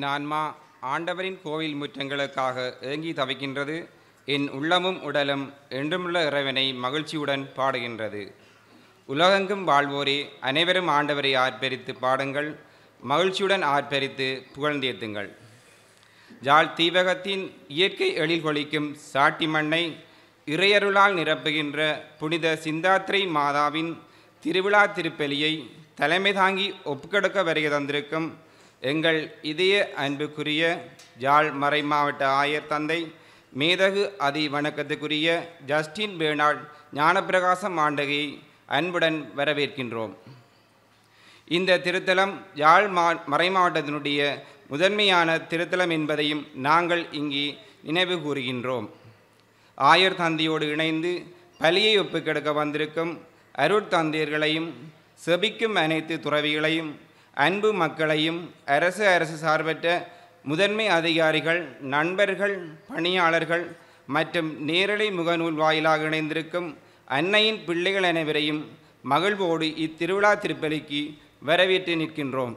என் ஆன்மா ஆண்டவரின் கோவில் முற்றங்களுக்காக ஏங்கி தவிக்கின்றது. என் உள்ளமும் உடலும் என்றுமுள்ள இறைவனை மகிழ்ச்சியுடன் பாடுகின்றது. உலகெங்கும் வாழ்வோரே அனைவரும் ஆண்டவரை ஆர்ப்பரித்து பாடுங்கள். மகிழ்ச்சியுடன் ஆர்ப்பரித்து புகழ்ந்தேத்துங்கள். ஜாழ் தீவகத்தின் இயற்கை எழில் கொளிக்கும் சாட்டி மண்ணை இறையருளால் நிரப்புகின்ற புனித சிந்தாத்திரை மாதாவின் திருவிழா திருப்பலியை தலைமை தாங்கி ஒப்புக்கெடுக்க வருகை தந்திருக்கும் எங்கள் இதய அன்புக்குரிய ஜாழ் மறை மாவட்ட ஆயர் தந்தை மேதகு அதி வணக்கத்துக்குரிய ஜஸ்டின் பேர்னாட் ஞானப்பிரகாசம் ஆண்டகையை அன்புடன் வரவேற்கின்றோம். இந்த திருத்தலம் யாழ் மா மறை மாவட்டத்தினுடைய முதன்மையான திருத்தலம் என்பதையும் நாங்கள் இங்கே நினைவு கூறுகின்றோம். ஆயர் தந்தையோடு இணைந்து பலியை ஒப்புக்கெடுக்க வந்திருக்கும் அருட்தந்தையர்களையும் செபிக்கும் அனைத்து துறவிகளையும் அன்பு மக்களையும் அரசு அரசு சார்பற்ற முதன்மை அதிகாரிகள் நண்பர்கள் பணியாளர்கள் மற்றும் நேரலை முகநூல் வாயிலாக இணைந்திருக்கும் அன்னையின் பிள்ளைகள் அனைவரையும் மகிழ்வோடு இத்திருவிழா திருப்பலிக்கு வரவேற்று நிற்கின்றோம்.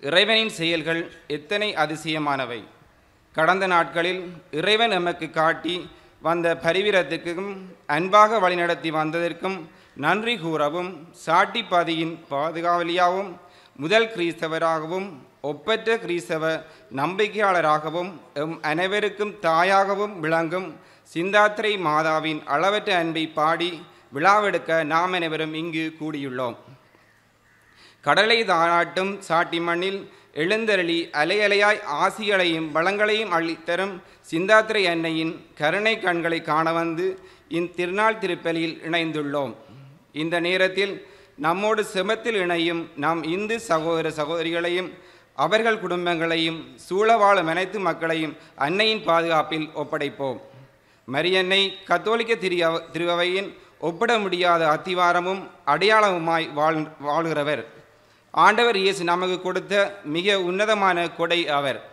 இறைவனின் செயல்கள் எத்தனை அதிசயமானவை. கடந்த நாட்களில் இறைவன் நமக்கு காட்டி வந்த பரிவிரத்துக்கும் அன்பாக வழிநடத்தி வந்ததற்கும் நன்றி கூறவும் சாட்டிப்பாதியின் பாதுகாவலியாகவும் முதல் கிறிஸ்தவராகவும் ஒப்பற்ற கிறிஸ்தவ நம்பிக்கையாளராகவும் எம் அனைவருக்கும் தாயாகவும் விளங்கும் சிந்தாத்திரை மாதாவின் அளவற்ற அன்பை பாடி விழாவெடுக்க நாம் அனைவரும் இங்கு கூடியுள்ளோம். கடலை தாராட்டும் சாட்டி மண்ணில் எழுந்தருளி அலையலையாய் ஆசிகளையும் வளங்களையும் அள்ளித்தரும் சிந்தாத்திரை அன்னையின் கருணை கண்களை காண வந்து இத்திருநாள் திருப்பலியில் இணைந்துள்ளோம். இந்த நேரத்தில் நம்மோடு செமத்தில் இணையும் நம் இந்து சகோதர சகோதரிகளையும் அவர்கள் குடும்பங்களையும் சூழ வாழும் அனைத்து மக்களையும் அன்னையின் பாதுகாப்பில் ஒப்படைப்போம். மரியன்னை கத்தோலிக்க திரிய திருவையின் ஒப்பிட முடியாத அத்திவாரமும் அடையாளமுமாய் வாழ் வாழ்கிறவர். ஆண்டவர் இயேசு நமக்கு கொடுத்த மிக உன்னதமான கொடை அவர்.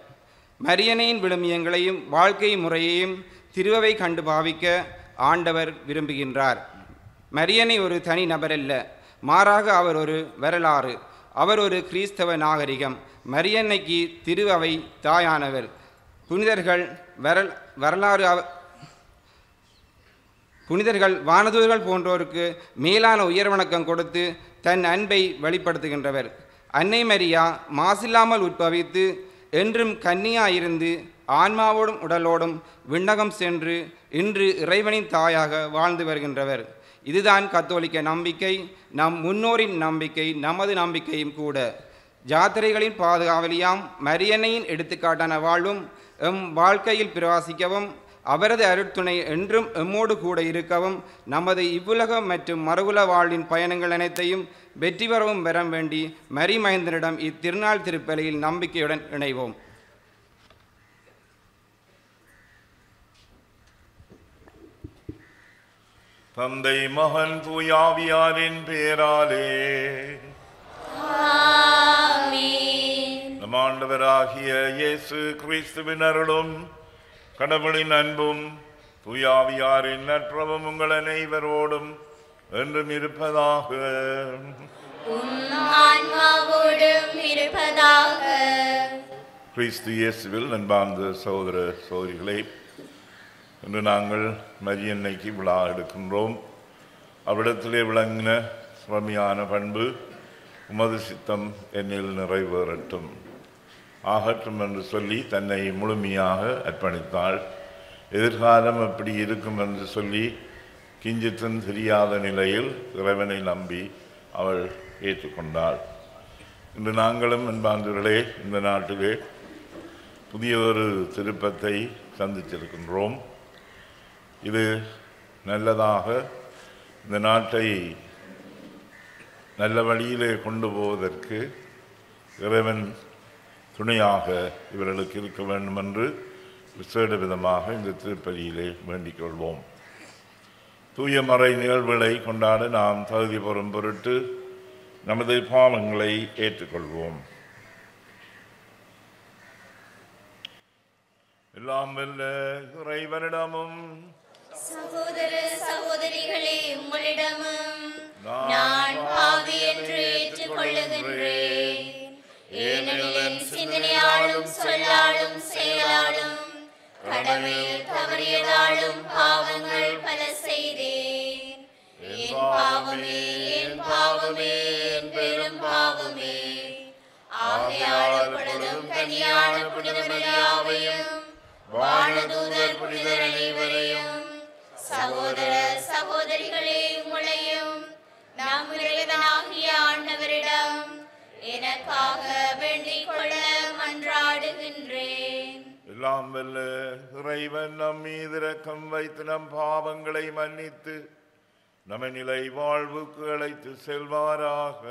மரியனையின் விழுமியங்களையும் வாழ்க்கை முறையையும் திருவவை கண்டு பாவிக்க ஆண்டவர் விரும்புகின்றார். மரியனை ஒரு தனி நபரல்ல மாறாக அவர் ஒரு வரலாறு. அவர் ஒரு கிறிஸ்தவ நாகரிகம். மரியன்னைக்கு திருவவை தாயானவர். புனிதர்கள் வரல் வரலாறு அவ- புனிதர்கள் வானதூர்கள் போன்றோருக்கு மேலான உயர் வணக்கம் கொடுத்து தன் அன்பை வெளிப்படுத்துகின்றவர். அன்னை மரியா மாசில்லாமல் உட்பவித்து என்றும் கன்னியாயிருந்து ஆன்மாவோடும் உடலோடும் விண்ணகம் சென்று இன்று இறைவனின் தாயாக வாழ்ந்து வருகின்றவர். இதுதான் கத்தோலிக்க நம்பிக்கை நம் முன்னோரின் நம்பிக்கை நமது நம்பிக்கையும் கூட. ஜாத்திரைகளின் பாதுகாவலியாம் மரியனையின் எடுத்துக்காட்டான வாழும் எம் வாழ்க்கையில் பிரவாசிக்கவும் அவரது அருட்துணை என்றும் எம்மோடு கூட இருக்கவும் நமது இவ்வுலகம் மற்றும் மறுகுல வாழ்வின் பயணங்கள் அனைத்தையும் வெற்றி பெறவும் பெற வேண்டி மரிமகேந்திரனிடம் இத்திருநாள் திருப்பலியில் நம்பிக்கையுடன் இணைவோம். தந்தை மகன் தூயாவியாரின் பேராலே. ஆண்டவராகிய இயேசு கிறிஸ்துவின் அருளும் கடவுளின் அன்பும் தூயாவியாரின் நற்றவும் உங்கள் அனைவரோடும் என்றும் இருப்பதாக. கிறிஸ்து இயேசுவில் அன்பார்ந்த சகோதர சகோதரிகளே இன்று நாங்கள் மரியன்னைக்கு விழா எடுக்கின்றோம். அவ்விடத்திலே விளங்கின சுவாமியான பண்பு உமது சித்தம் என்னில் நிறைவேறட்டும். ஆகட்டும் என்று சொல்லி தன்னை முழுமையாக அர்ப்பணித்தாள். எதிர்காலம் எப்படி இருக்கும் என்று சொல்லி கிஞ்சித்தன் தெரியாத நிலையில் இறைவனை நம்பி அவள் ஏற்றுக்கொண்டாள். இன்று நாங்களும் என்பாந்தவர்களே இந்த நாட்டிலே புதிய ஒரு திருப்பத்தை சந்திச்சிருக்கின்றோம் இது நல்லதாக இந்த நாட்டை நல்ல வழியிலே கொண்டு போவதற்கு இறைவன் துணையாக இவர்களுக்கு இருக்க வேண்டும் என்று விசேட விதமாக இந்த திருப்பதியிலே வேண்டிக் கொள்வோம். தூய மறை நிகழ்வுகளை கொண்டாட நாம் தகுதி பெறும் பொருட்டு நமது பாவங்களை ஏற்றுக்கொள்வோம். எல்லாம் வெல்ல இறைவனிடமும் சகோதர சகோதரிகளே உங்களிடமும் நான் பாவி என்று ஏற்றுக்கொள்ளுகின்றேன். ஏனெனில் என் சிந்தனையாலும் சொல்லாலும் செயலாலும் கடமையில் தவறியதாலும் பாவங்கள் பல செய்தேன். என் பாவமே என் பாவமே என் பெரும் பாவமே. ஆகையால் எப்பொழுதும் கனியான புனித மரியாவையும் வானதூதர் புனிதர் அனைவரையும் சகோதர சகோதரிகளே உங்களையும் நாம் இறைவனாகிய ஆண்டவரிடம் எனக்காக வேண்டிக் கொள்ள மன்றாடுகின்றேன். எல்லாம் வெல்ல இறைவன் நம் மீது இரக்கம் வைத்து நம் பாவங்களை மன்னித்து நம்ம நிலை வாழ்வுக்கு அழைத்து செல்வாராக.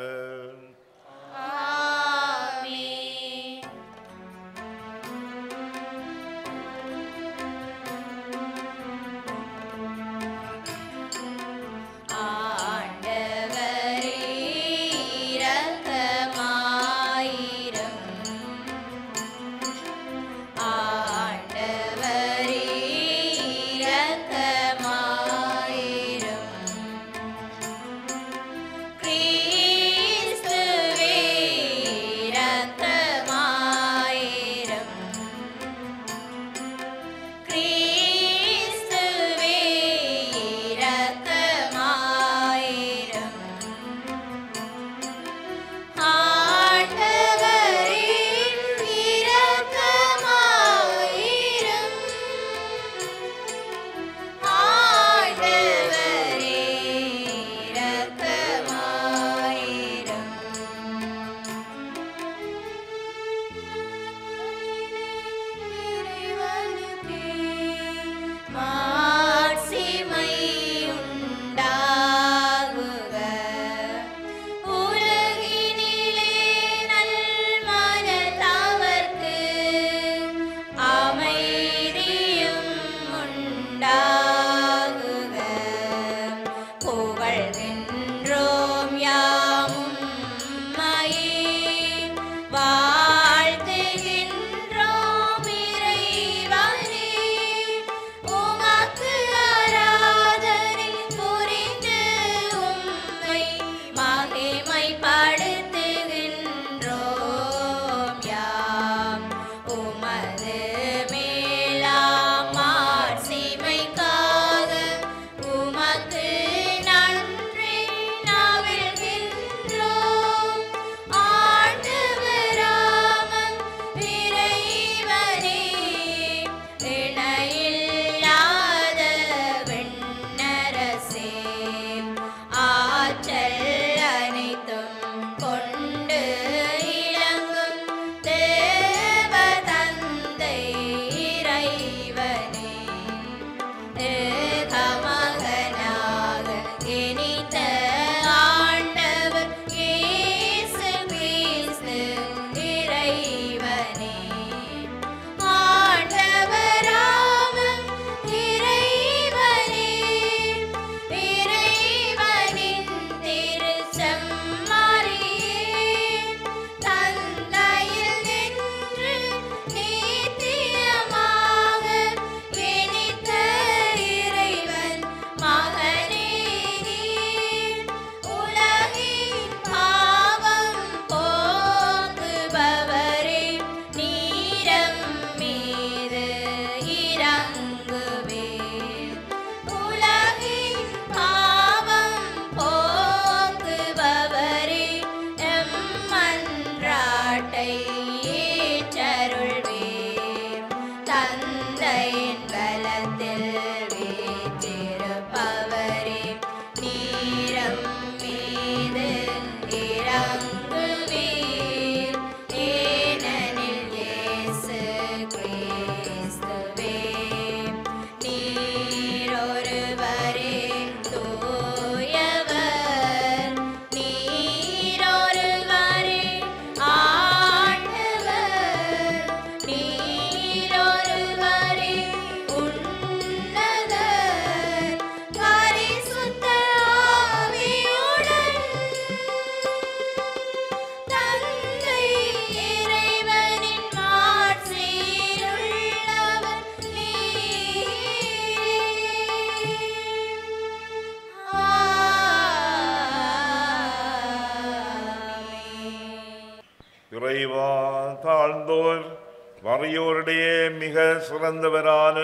மிக சிறந்தவரான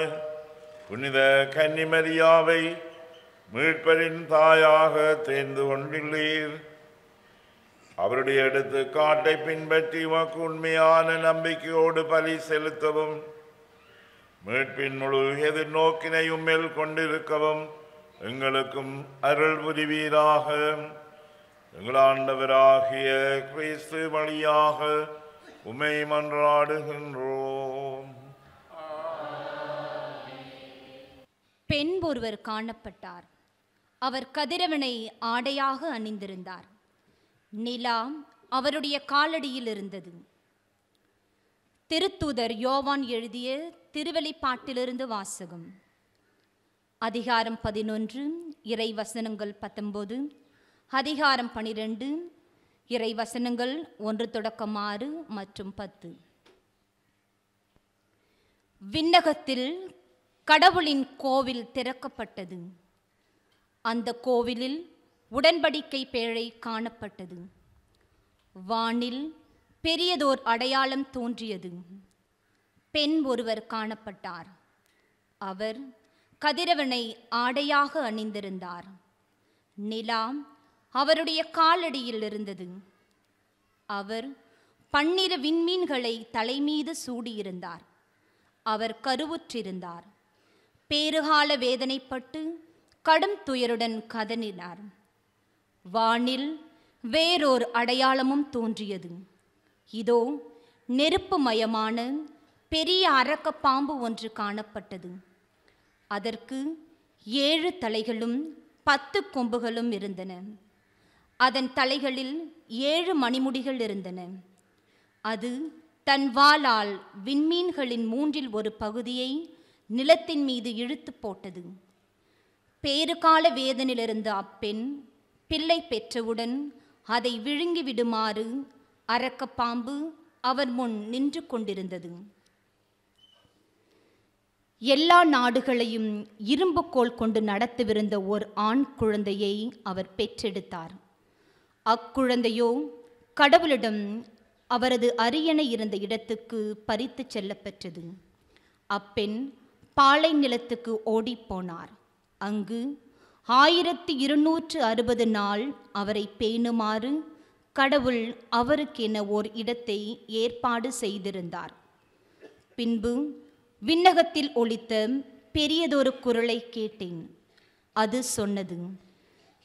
புனித கன்னிமரியாவை மீட்பரின் தாயாக தேர்ந்து கொண்டுள்ளீர். அவருடைய எடுத்துக்காட்டை பின்பற்றி உமக்கு உண்மையான நம்பிக்கையோடு பலி செலுத்தவும் மீட்பின் முழு எதிர்நோக்கினை மேல் கொண்டிருக்கவும் எங்களுக்கும் அருள் புரிவீராக. எங்களாண்டவராகிய கிறிஸ்து வழியாக உமை மன்றாடுகின்றோம். பெண் ஒருவர் காணப்பட்டார். அவர் கதிரவனை ஆடையாக அணிந்திருந்தார். நிலா அவருடைய காலடியில் இருந்தது. திருத்தூதர் யோவான் எழுதிய திருவெளிப்பாட்டிலிருந்து வாசகம். அதிகாரம் பதினொன்று இறை வசனங்கள் பத்தொன்பது அதிகாரம் பனிரெண்டு இறை வசனங்கள் ஒன்று தொடக்கம் ஆறு மற்றும் பத்து. விண்ணகத்தில் கடவுளின் கோவில் திறக்கப்பட்டது. அந்த கோவிலில் உடன்படிக்கை பேழை காணப்பட்டது. வானில் பெரியதோர் அடையாளம் தோன்றியது. பெண் ஒருவர் காணப்பட்டார். அவர் கதிரவனை ஆடையாக அணிந்திருந்தார். நிலா அவருடைய காலடியில் இருந்தது. அவர் பன்னிரு விண்மீன்களை தலைமீது சூடியிருந்தார். அவர் கருவுற்றிருந்தார். பேறுகால வேதனைப்பட்டு கடும் துயருடன் கதனினார் வானில் வேறோர் அடையாளமும் தோன்றியது. இதோ நெருப்பு மயமான பெரிய அரக்க பாம்பு ஒன்று காணப்பட்டது. அதற்கு ஏழு தலைகளும் பத்து கொம்புகளும் இருந்தன. அதன் தலைகளில் ஏழு மணிமுடிகள் இருந்தன. அது தன் வாளால் விண்மீன்களின் மூன்றில் ஒரு பகுதியை நிலத்தின் மீது இழுத்து போட்டது. பேறுகால வேதனிலிருந்த அப்பெண் பிள்ளை பெற்றவுடன் அதை விழுங்கி விடுமாறு அரக்கப்பாம்பு அவர் முன் நின்று கொண்டிருந்தது. எல்லா நாடுகளையும் இரும்புக்கோள் கொண்டு நடத்தவிருந்த ஓர் ஆண் குழந்தையை அவர் பெற்றெடுத்தார். அக்குழந்தையோ கடவுளிடம் அவரது அரியணை இருந்த இடத்துக்கு பறித்து செல்லப்பெற்றது அப்பெண் பாலை நிலத்துக்கு ஓடிப்போனார். அங்கு ஆயிரத்தி இருநூற்று அறுபது நாள் அவரை பேணுமாறு கடவுள் அவருக்கென ஓர் இடத்தை ஏற்பாடு செய்திருந்தார். பின்பு விண்ணகத்தில் ஒலித்த பெரியதொரு குரலை கேட்டேன். அது சொன்னது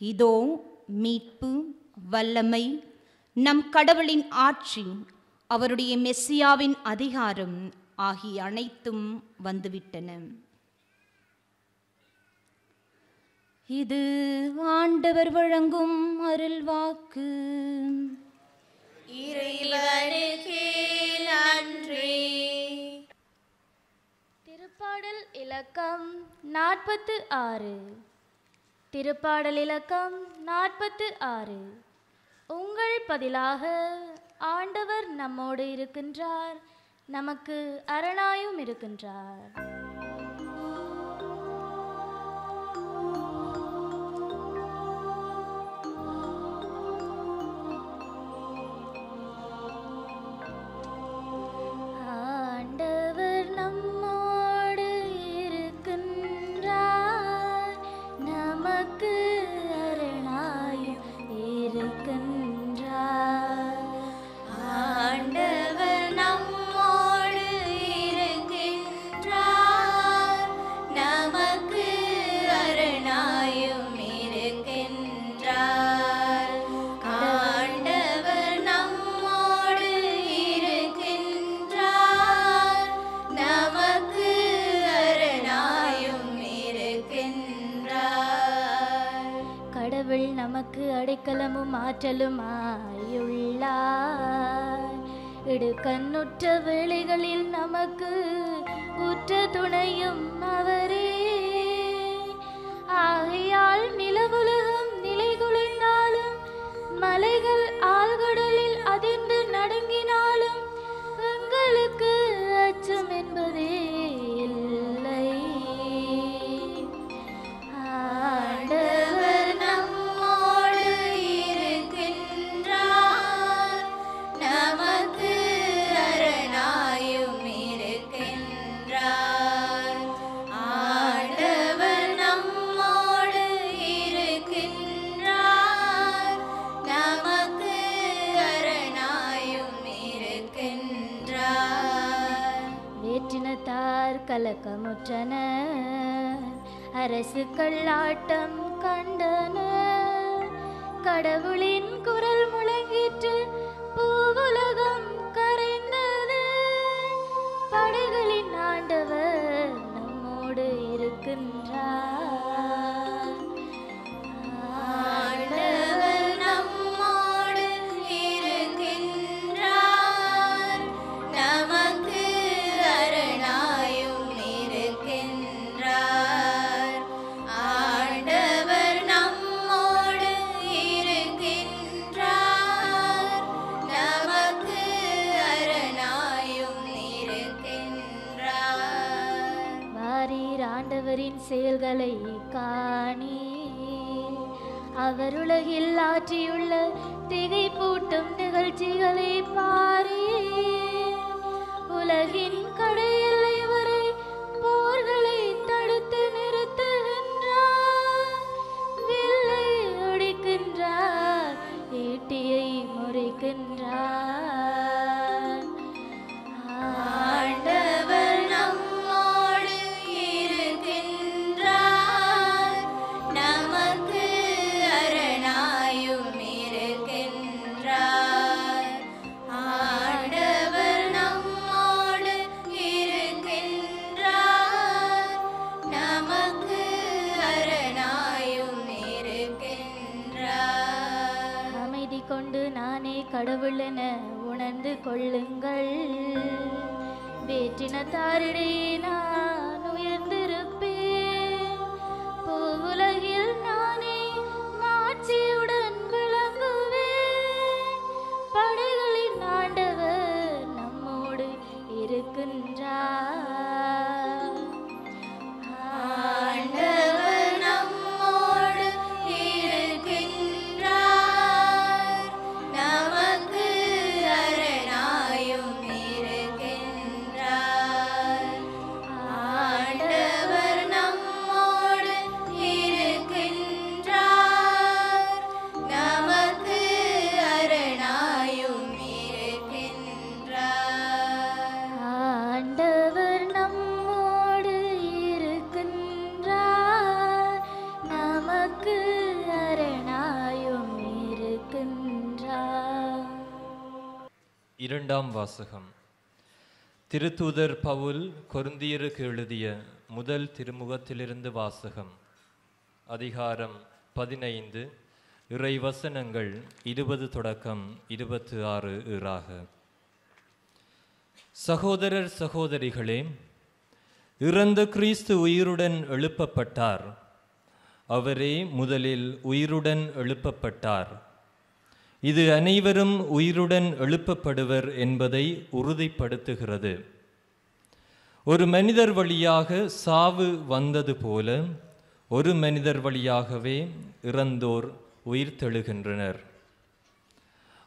இதோ மீட்பு வல்லமை நம் கடவுளின் ஆட்சி அவருடைய மெஸ்ஸியாவின் அதிகாரம் ஆகிய அனைத்தும் வந்துவிட்டன. இது ஆண்டவர் வழங்கும் அருள்வாக்கு இறைவனுக்கு நன்றி திருப்பாடல் இலக்கம் நாற்பத்து ஆறு. திருப்பாடல் இலக்கம் நாற்பத்து ஆறு. உங்கள் பதிலாக ஆண்டவர் நம்மோடு இருக்கின்றார். நமக்கு அரணாயும் இருக்கின்றார். வேளைகளில் கலக்கமுற்றன அரசு ஆட்டம் கண்டன. கடவுளின் குரல் முழங்கிற்று. உலகில் ஆற்றியுள்ள திகைப்பூட்டும் நிகழ்ச்சிகளை பாரி உலகில் கொள்ளுங்கள். வேற்றினத்தாரிடையே நான் உயர்ந்திருப்பேன். பூவுலகில் இரண்டாம் வாசகம். திருத்தூதர் பவுல் கொருந்தியருக்கு எழுதிய முதல் திருமுகத்திலிருந்து வாசகம். அதிகாரம் பதினைந்து இறை வசனங்கள் இருபது தொடக்கம் இருபத்து ஆறு ஈராக சகோதரர் சகோதரிகளே இறந்த கிறிஸ்து உயிருடன் எழுப்பப்பட்டார். அவரே முதலில் உயிருடன் எழுப்பப்பட்டார். இது அனைவரும் உயிருடன் எழுப்பப்படுவர் என்பதை உறுதிப்படுத்துகிறது. ஒரு மனிதர் வழியாக சாவு வந்தது போல ஒரு மனிதர் வழியாகவே இறந்தோர் உயிர்த்தெழுகின்றனர்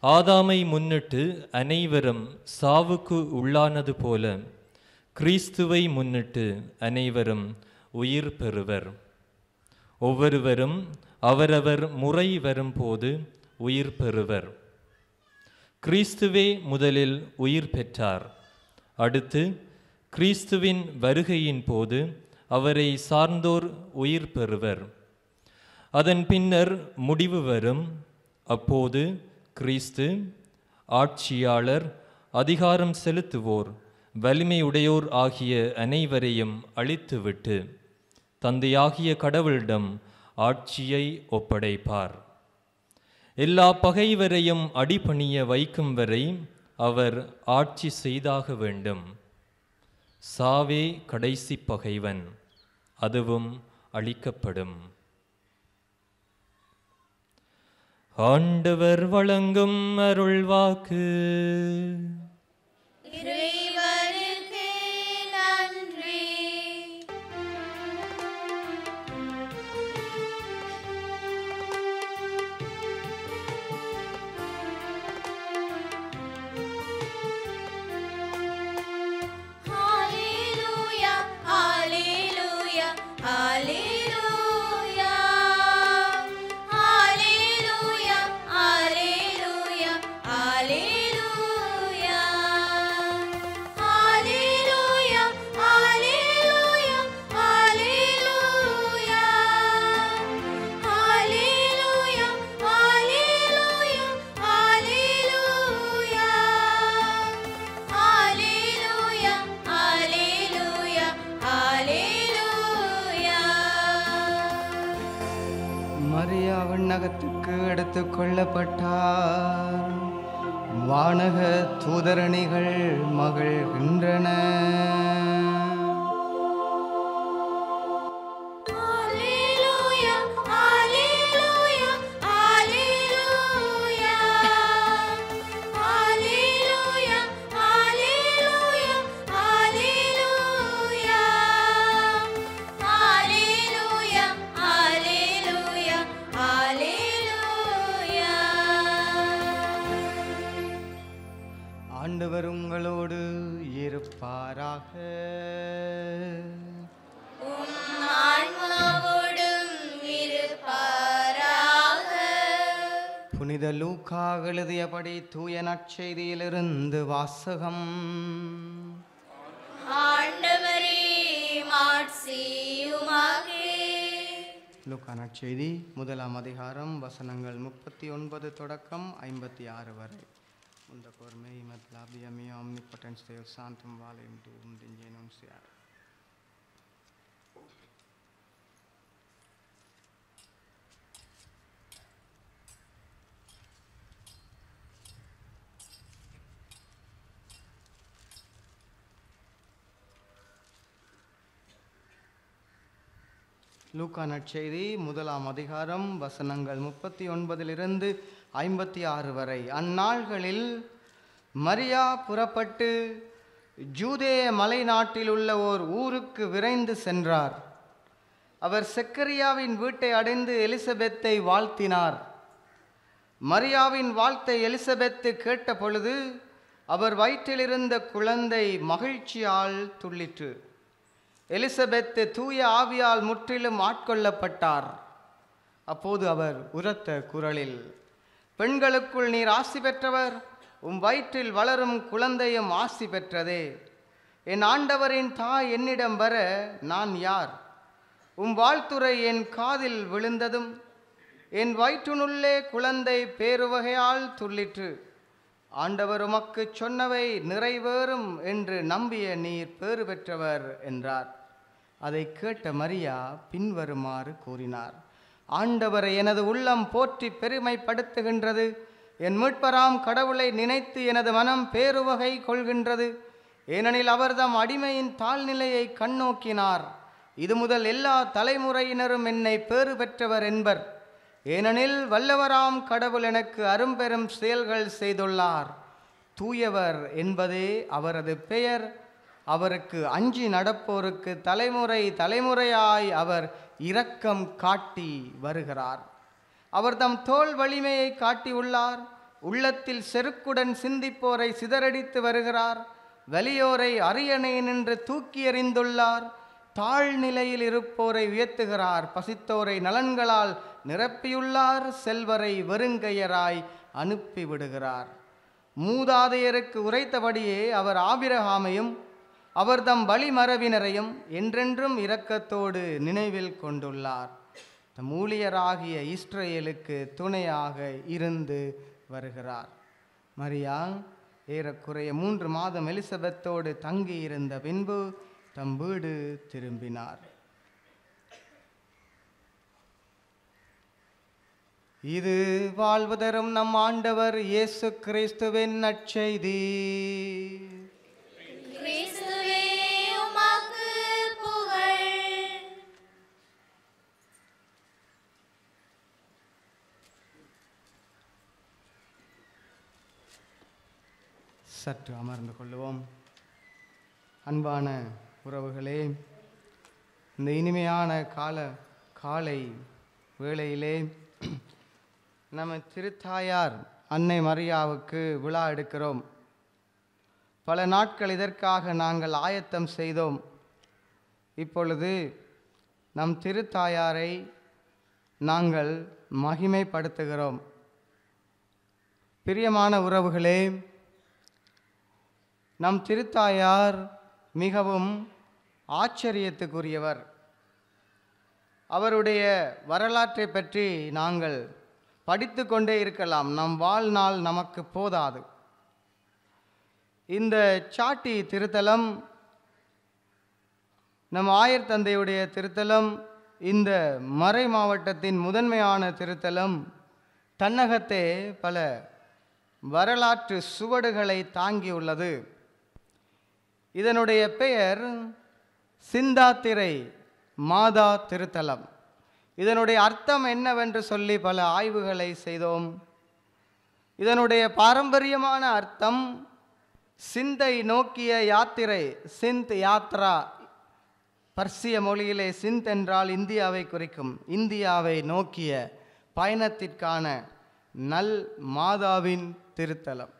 ஆதாமை முன்னிட்டு அனைவரும் சாவுக்கு உள்ளானது போல கிறிஸ்துவை முன்னிட்டு அனைவரும் உயிர் பெறுவர். ஒவ்வொருவரும் அவரவர் முறை வரும்போது உயிர் பெறுவர். கிறிஸ்துவே முதலில் உயிர் பெற்றார். அடுத்து கிறிஸ்துவின் வருகையின் போது அவரை சார்ந்தோர் உயிர் பெறுவர். அதன் பின்னர் முடிவு வரும். அப்போது கிறிஸ்து ஆட்சியாளர் அதிகாரம் செலுத்துவோர் வலிமையுடையோர் ஆகிய அனைவரையும் அழித்துவிட்டு தந்தையாகிய கடவுளிடம் ஆட்சியை ஒப்படைப்பார். எல்லா பகைவரையும் அடிபணிய வைக்கும் வரை அவர் ஆட்சி செய்தாக வேண்டும். சாவே கடைசி பகைவன் அதுவும் அழிக்கப்படும். ஆண்டவர் வழங்கும் அருள்வாக்கு. விண்ணகத்துக்கு கொள்ளப்பட்டார். வானக தூதரணிகள் மகிழ்கின்றன. புனித லூக்கா எழுதியபடி தூய நற்செய்தியிலிருந்து வாசகம். ஆண்டவரே மாட்சி உமக்கே லூக்கா நற்செய்தி முதலாம் அதிகாரம் வசனங்கள் முப்பத்தி ஒன்பது தொடக்கம் ஐம்பத்தி ஆறு வரை. Undakor mei mat labia mea omnipotens Deo sanctum valem tuum dignenum seat. லூக்கா நற்செய்தி முதலாம் அதிகாரம் வசனங்கள் முப்பத்தி ஒன்பதிலிருந்து ஐம்பத்தி ஆறு வரை. அந்நாள்களில் மரியா புறப்பட்டு ஜூதேய மலை நாட்டில் உள்ள ஓர் ஊருக்கு விரைந்து சென்றார். அவர் செக்கரியாவின் வீட்டை அடைந்து எலிசபெத்தை வாழ்த்தினார். மரியாவின் வாழ்த்தை எலிசபெத்து கேட்ட பொழுது அவர் வயிற்றிலிருந்த குழந்தை மகிழ்ச்சியால் துள்ளிற்று. எலிசபெத்து தூய ஆவியால் முற்றிலும் ஆட்கொள்ளப்பட்டார். அப்போது அவர் உரத்த குரலில் பெண்களுக்குள் நீர் ஆசி பெற்றவர் உம் வயிற்றில் வளரும் குழந்தையும் ஆசி பெற்றதே. என் ஆண்டவரின் தாய் என்னிடம் வர நான் யார்? உம் வாழ்த்துரை என் காதில் விழுந்ததும் என் வயிற்றுனுள்ளே குழந்தை பேருவகையால் துள்ளிற்று. ஆண்டவர் உமக்கு சொன்னவை நிறைவேறும் என்று நம்பிய நீர் பேறு பெற்றவர் என்றார். அதை கேட்ட மரியா பின்வருமாறு கூறினார். ஆண்டவரை எனது உள்ளம் போற்றி பெருமைப்படுத்துகின்றது. என் மீட்பராம் கடவுளை நினைத்து எனது மனம் பேருவகை கொள்கின்றது. ஏனெனில் அவர்தம் அடிமையின் தாழ்நிலையை கண்ணோக்கினார். இது முதல் எல்லா தலைமுறையினரும் என்னை பேறு பெற்றவர் என்பர். ஏனெனில் வல்லவராம் கடவுள் எனக்கு அரும்பெரும் செயல்கள் செய்துள்ளார். தூயவர் என்பதே அவரது பெயர். அவருக்கு அஞ்சி நடப்போருக்கு தலைமுறை தலைமுறையாய் அவர் இரக்கம் காட்டி வருகிறார். அவர் தம் தோல் வலிமையை காட்டியுள்ளார் உள்ளத்தில் செருக்குடன் சிந்திப்போரை சிதறடித்து வருகிறார். வலியோரை அரியணை நின்று தூக்கி எறிந்துள்ளார். தாழ்நிலையில் இருப்போரை உயர்த்துகிறார். பசித்தோரை நலன்களால் நிரப்பியுள்ளார். செல்வரை வெறுங்கையராய் அனுப்பிவிடுகிறார். மூதாதையருக்கு உரைத்தபடியே அவர் ஆபிரகாமையும் அவர் தம் வழிமரபினரையும் என்றென்றும் இரக்கத்தோடு நினைவில் கொண்டுள்ளார். தம் ஊழியராகிய இஸ்ரேலுக்கு துணையாக இருந்து வருகிறார். மரியா ஏறக்குறைய மூன்று மாதம் எலிசபெத்தோடு தங்கியிருந்த பின்பு தம் வீடு திரும்பினார். இது வாழ்வுதரும் நம் ஆண்டவர் இயேசு கிறிஸ்துவின் நற்செய்தி. சற்று அமர்ந்து கொள்ளுவோம். அன்பான உறவுகளே இந்த இனிமையான கால காலை வேளையிலே நம்ம திருத்தாயார் அன்னை மரியாவுக்கு விழா எடுக்கிறோம். பல நாட்கள் இதற்காக நாங்கள் ஆயத்தம் செய்தோம். இப்பொழுது நம் திருத்தாயாரை நாங்கள் மகிமைப்படுத்துகிறோம். பிரியமான உறவுகளே நம் திருத்தாயார் மிகவும் ஆச்சரியத்துக்குரியவர். அவருடைய வரலாற்றை பற்றி நாங்கள் படித்து கொண்டே இருக்கலாம். நம் வாழ்நாள் நமக்கு போதாது. இந்த சாட்டி திருத்தலம் நம் ஆயர் தந்தையுடைய திருத்தலம் இந்த மறை மாவட்டத்தின் முதன்மையான திருத்தலம் தன்னகத்தே பல வரலாற்று சுவடுகளை தாங்கியுள்ளது. இதனுடைய பெயர் சிந்தாத்திரை மாதா திருத்தலம். இதனுடைய அர்த்தம் என்னவென்று சொல்லி பல ஆய்வுகளை செய்தோம். இதனுடைய பாரம்பரியமான அர்த்தம் சிந்தை நோக்கிய யாத்திரை சிந்த் யாத்ரா. பர்சிய மொழியிலே சிந்த் என்றால் இந்தியாவை குறிக்கும். இந்தியாவை நோக்கிய பயணத்திற்கான நல் மாதாவின் திருத்தலம்.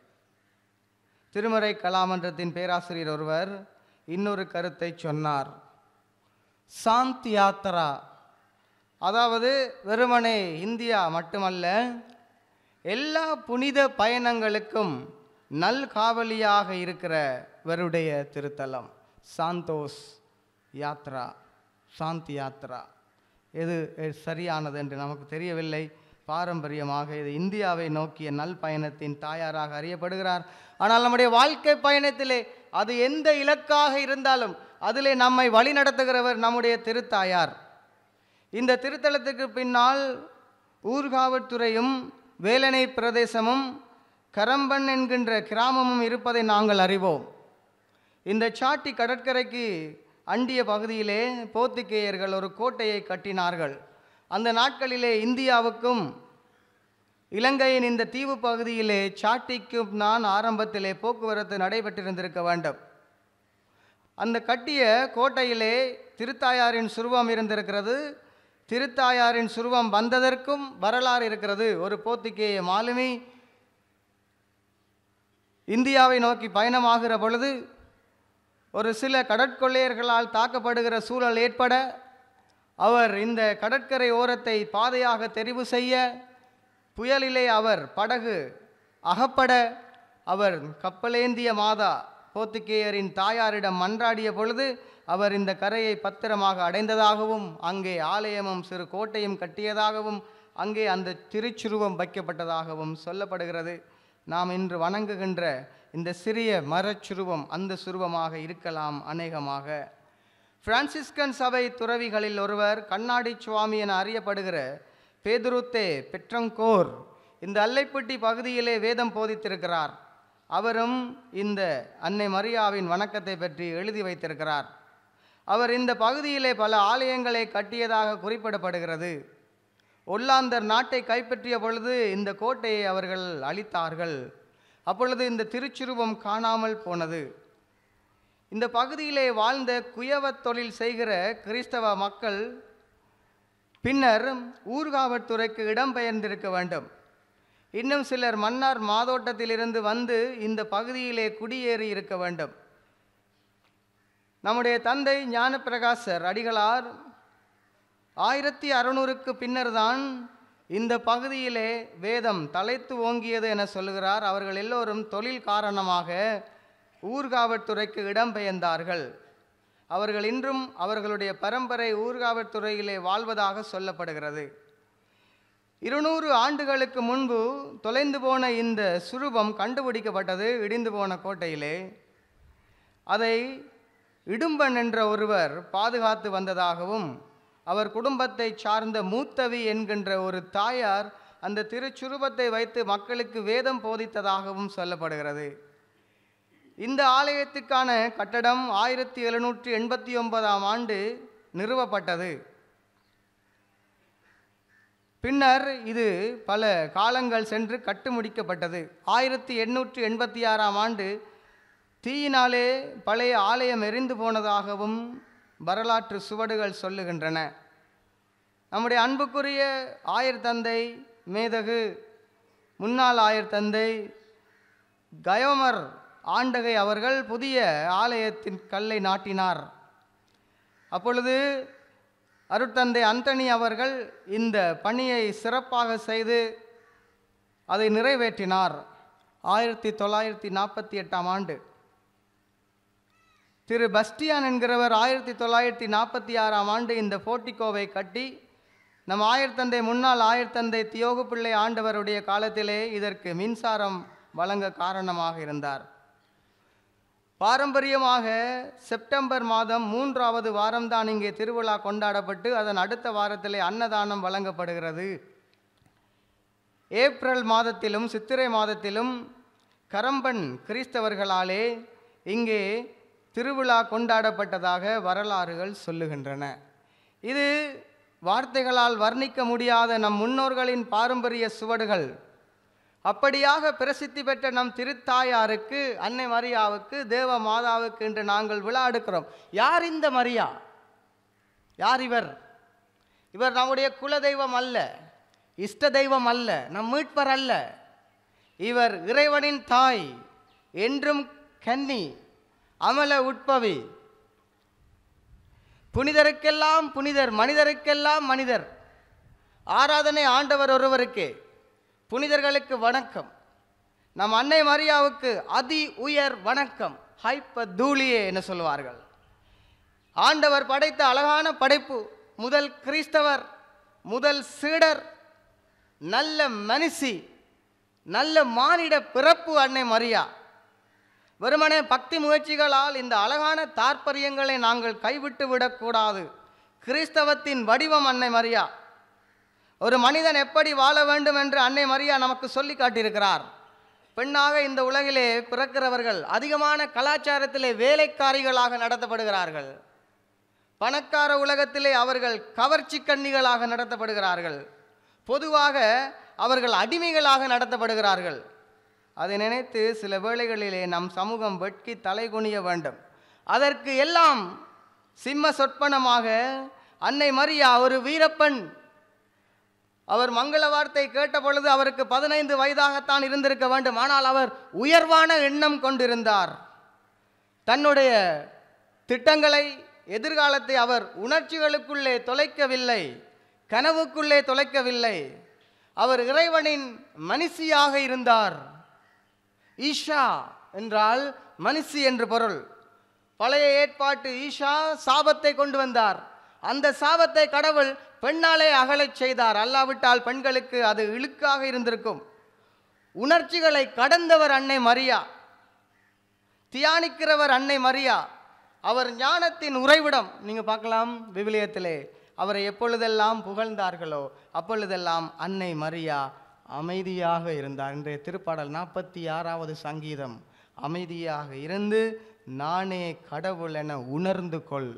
திருமறை கலாமன்றத்தின் பேராசிரியர் ஒருவர் இன்னொரு கருத்தை சொன்னார். சாந்தி யாத்ரா அதாவது வெறுமனே இந்தியா மட்டுமல்ல எல்லா புனித பயணங்களுக்கும் நல் காவலியாக இருக்கிறவருடைய திருத்தலம் சாந்தோஸ் யாத்ரா சாந்தி யாத்ரா எது எது சரியானது என்று நமக்கு தெரியவில்லை. பாரம்பரியமாக இது இந்தியாவை நோக்கிய நல் பயணத்தின் தாயாராக அறியப்படுகிறார். ஆனால் நம்முடைய வாழ்க்கை பயணத்திலே அது எந்த இலக்காக இருந்தாலும் அதிலே நம்மை வழிநடத்துகிறவர் நம்முடைய திருத்தாயார். இந்த திருத்தலத்துக்கு பின்னால் ஊர்காவற்துறையும் வேலனை பிரதேசமும் கரம்பன் என்கின்ற கிராமமும் இருப்பதை நாங்கள் அறிவோம். இந்த சாட்டி கடற்கரைக்கு அண்டிய பகுதியிலே போர்த்துக்கேயர்கள் ஒரு கோட்டையை கட்டினார்கள். அந்த நாட்களிலே இந்தியாவுக்கும் இலங்கையின் இந்த தீவு பகுதியிலே சாட்டிக்கும் நான் ஆரம்பத்திலே போக்குவரத்து நடைபெற்றிருந்திருக்க வேண்டும். அந்த கட்டிய கோட்டையிலே திருத்தாயாரின் சுருவம் இருந்திருக்கிறது. திருத்தாயாரின் சுருவம் வந்ததற்கும் வரலாறு இருக்கிறது. ஒரு போர்த்துகேய மாலுமி இந்தியாவை நோக்கி பயணமாகிற பொழுது ஒரு சில கடற்கொள்ளையர்களால் தாக்கப்படுகிற சூழல் ஏற்பட அவர் இந்த கடற்கரை ஓரத்தை பாதையாக தெரிவு செய்ய புயலிலே அவர் படகு அகப்பட அவர் கப்பலேந்திய மாதா போத்துக்கேயரின் தாயாரிடம் மன்றாடிய பொழுது அவர் இந்த கரையை பத்திரமாக அடைந்ததாகவும் அங்கே ஆலயமும் சிறு கோட்டையும் கட்டியதாகவும் அங்கே அந்த திருச்சுருவம் வைக்கப்பட்டதாகவும் சொல்லப்படுகிறது. நாம் இன்று வணங்குகின்ற இந்த சிறிய மரச்சுருவம் அந்த சுருவமாக இருக்கலாம் அநேகமாக. பிரான்சிஸ்கன் சபை துறவிகளில் ஒருவர் கண்ணாடி சுவாமி என அறியப்படுகிற பேதுருத்தே பெற்றங்கோர் இந்த அல்லைப்பட்டி பகுதியிலே வேதம் போதித்திருக்கிறார். அவரும் இந்த அன்னை மரியாவின் வணக்கத்தை பற்றி எழுதி வைத்திருக்கிறார். அவர் இந்த பகுதியிலே பல ஆலயங்களை கட்டியதாக குறிப்பிடப்படுகிறது. ஒல்லாந்தர் நாட்டை கைப்பற்றிய பொழுது இந்த கோட்டையை அவர்கள் அழித்தார்கள். அப்பொழுது இந்த திருச்சுருவம் காணாமல் போனது. இந்த பகுதியிலே வாழ்ந்த குயவத் தொழில் செய்கிற கிறிஸ்தவ மக்கள் பின்னர் ஊர்காவற்துறைக்கு இடம்பெயர்ந்திருக்க வேண்டும். இன்னும் சிலர் மன்னார் மாதோட்டத்திலிருந்து வந்து இந்த பகுதியிலே குடியேறி இருக்க வேண்டும். நம்முடைய தந்தை ஞானப்பிரகாசர் அடிகளார் ஆயிரத்தி அறுநூறுக்கு பின்னர்தான் இந்த பகுதியிலே வேதம் தலைத்து ஓங்கியது என சொல்லுகிறார். அவர்கள் எல்லோரும் தொழில் காரணமாக ஊர்காவற்துறைக்கு இடம்பெயர்ந்தார்கள். அவர்கள் இன்றும் அவர்களுடைய பரம்பரை ஊர்காவற்துறையிலே வாழ்வதாக சொல்லப்படுகிறது. இருநூறு ஆண்டுகளுக்கு முன்பு தொலைந்து போன இந்த சுரூபம் கண்டுபிடிக்கப்பட்டது இடிந்து போன கோட்டையிலே. அதை இடும்பன் என்ற ஒருவர் பாதுகாத்து வந்ததாகவும் அவர் குடும்பத்தை சார்ந்த மூத்தவி என்கின்ற ஒரு தாயார் அந்த திருச்சுரூபத்தை வைத்து மக்களுக்கு வேதம் போதித்ததாகவும் சொல்லப்படுகிறது. இந்த ஆலயத்துக்கான கட்டடம் ஆயிரத்தி எழுநூற்றி எண்பத்தி ஒன்பதாம் ஆண்டு நிறுவப்பட்டது. பின்னர் இது பல காலங்கள் சென்று கட்டு முடிக்கப்பட்டது ஆயிரத்தி எண்ணூற்றி எண்பத்தி ஆறாம் ஆண்டு தீயினாலே பழைய ஆலயம் எரிந்து போனதாகவும் வரலாற்று சுவடுகள் சொல்லுகின்றன. நம்முடைய அன்புக்குரிய ஆயர் தந்தை மேதகு முன்னாள் ஆயர் தந்தை கயோமர் ஆண்டகை அவர்கள் புதிய ஆலயத்தின் கல்லை நாட்டினார். அப்பொழுது அருட்தந்தை அந்தணி அவர்கள் இந்த பணியை சிறப்பாக செய்து அதை நிறைவேற்றினார். ஆயிரத்தி தொள்ளாயிரத்தி நாற்பத்தி எட்டாம் ஆண்டு. திரு பஸ்டியான் என்கிறவர் ஆயிரத்தி தொள்ளாயிரத்தி நாற்பத்தி ஆறாம் ஆண்டு இந்த போர்ட்டிகோவை கட்டி நம் ஆயிரத்தந்தை முன்னாள் ஆயிரத்தந்தை தியோகு பிள்ளை ஆண்டவருடைய காலத்திலே இதற்கு மின்சாரம் வழங்க காரணமாக இருந்தார். பாரம்பரியமாக செப்டம்பர் மாதம் மூன்றாவது வாரம்தான் இங்கே திருவிழா கொண்டாடப்பட்டு அதன் அடுத்த வாரத்திலே அன்னதானம் வழங்கப்படுகிறது. ஏப்ரல் மாதத்திலும் சித்திரை மாதத்திலும் கரம்பன் கிறிஸ்தவர்களாலே இங்கே திருவிழா கொண்டாடப்பட்டதாக வரலாறுகள் சொல்லுகின்றன. இது வார்த்தைகளால் வர்ணிக்க முடியாத நம் முன்னோர்களின் பாரம்பரிய சுவடுகள். அப்படியாக பிரசித்தி பெற்ற நம் திருத்தாயாருக்கு அன்னை மரியாவுக்கு தேவ மாதாவுக்கு என்று நாங்கள் விழா எடுக்கிறோம். யார் இந்த மரியா? யார் இவர்? இவர் நம்முடைய குலதெய்வம் அல்ல இஷ்ட தெய்வம் அல்ல நம் மீட்பர் அல்ல. இவர் இறைவனின் தாய் என்றும் கன்னி அமல உட்பவி. புனிதருக்கெல்லாம் புனிதர் மனிதருக்கெல்லாம் மனிதர். ஆராதனை ஆண்டவர் ஒருவருக்கே. புனிதர்களுக்கு வணக்கம். நம் அன்னை மரியாவுக்கு அதி உயர் வணக்கம். ஹைப்ப தூளியே என சொல்வார்கள் ஆண்டவர் படைத்த அழகான படைப்பு முதல் கிறிஸ்தவர் முதல் சீடர் நல்ல மனுஷி நல்ல மானிட பிறப்பு அன்னை மரியா. வெறுமனே பக்தி முயற்சிகளால் இந்த அழகான தாற்பரியங்களை நாங்கள் கைவிட்டு விடக்கூடாது. கிறிஸ்தவத்தின் வடிவம் அன்னை மரியா. ஒரு மனிதன் எப்படி வாழ வேண்டும் என்று அன்னை மரியா நமக்கு சொல்லி காட்டியிருக்கிறார். பெண்ணாக இந்த உலகிலே பிறக்கிறவர்கள் அதிகமான கலாச்சாரத்திலே வேலைக்காரிகளாக நடத்தப்படுகிறார்கள். பணக்கார உலகத்திலே அவர்கள் கவர்ச்சி கண்ணிகளாக நடத்தப்படுகிறார்கள். பொதுவாக அவர்கள் அடிமைகளாக நடத்தப்படுகிறார்கள். அதை நினைத்து சில வேளைகளிலே நம் சமூகம் வெட்கி தலைகுனிய வேண்டும். அதற்கு எல்லாம் சிம்ம சொற்பனமாக அன்னை மரியா ஒரு வீரப்பெண் அவர் மங்கள வார்த்தை கேட்ட பொழுது அவருக்கு பதினைந்து வயதாகத்தான் இருந்திருக்க வேண்டும். ஆனால் அவர் உயர்வான எண்ணம் கொண்டிருந்தார். தன்னுடைய திட்டங்களை எதிர்காலத்தை அவர் உணர்ச்சிகளுக்குள்ளே தொலைக்கவில்லை கனவுக்குள்ளே தொலைக்கவில்லை. அவர் இறைவனின் மனுஷியாக இருந்தார். ஈஷா என்றால் மனுஷி என்று பொருள். பழைய ஏற்பாட்டு ஈஷா சாபத்தை கொண்டு வந்தார். அந்த சாபத்தை கடவுள் பெண்ணாலே அகலச் செய்தார். அல்லாவிட்டால் பெண்களுக்கு அது இழுக்காக இருந்திருக்கும். உணர்ச்சிகளை கடந்தவர் அன்னை மரியா. தியானிக்கிறவர் அன்னை மரியா. அவர் ஞானத்தின் உறைவிடம் நீங்கள் பார்க்கலாம் விவிலியத்திலே அவரை எப்பொழுதெல்லாம் புகழ்ந்தார்களோ அப்பொழுதெல்லாம் அன்னை மரியா அமைதியாக இருந்தார். இன்றைய திருப்பாடல் நாற்பத்தி ஆறாவது சங்கீதம். அமைதியாக இருந்து நானே கடவுள் என உணர்ந்து கொள்.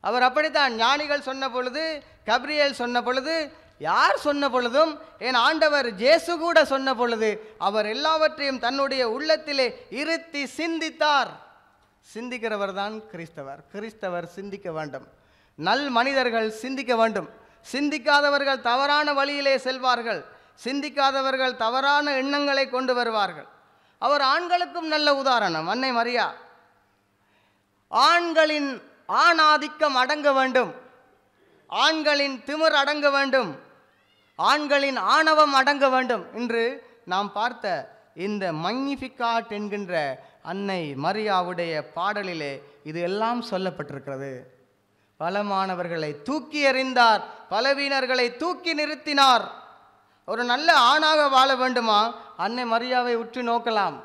அவர் அப்படித்தான். ஞானிகள் சொன்ன பொழுது கப்ரியல் சொன்ன பொழுது யார் சொன்ன பொழுதும் என் ஆண்டவர் ஜேசு கூட சொன்ன பொழுது அவர் எல்லாவற்றையும் தன்னுடைய உள்ளத்திலே இருத்தி சிந்தித்தார். சிந்திக்கிறவர் தான் கிறிஸ்தவர். கிறிஸ்தவர் சிந்திக்க வேண்டும். நல் மனிதர்கள் சிந்திக்க வேண்டும். சிந்திக்காதவர்கள் தவறான வழியிலே செல்வார்கள். சிந்திக்காதவர்கள் தவறான எண்ணங்களை கொண்டு வருவார்கள். அவர் ஆண்களுக்கும் நல்ல உதாரணம். அன்னை மரியா. ஆண்களின் ஆணாதிக்கம் அடங்க வேண்டும். ஆண்களின் திமிர் அடங்க வேண்டும். ஆண்களின் ஆணவம் அடங்க வேண்டும் என்று நாம் பார்த்த இந்த மக்னிஃபிகாட் என்கின்ற அன்னை மரியாவுடைய பாடலிலே இது எல்லாம் சொல்லப்பட்டிருக்கிறது. பலமானவர்களை தூக்கி எறிந்தார் பலவீனர்களை தூக்கி நிறுத்தினார். ஒரு நல்ல ஆணாக வாழ வேண்டுமா? அன்னை மரியாவை உற்று நோக்கலாம்.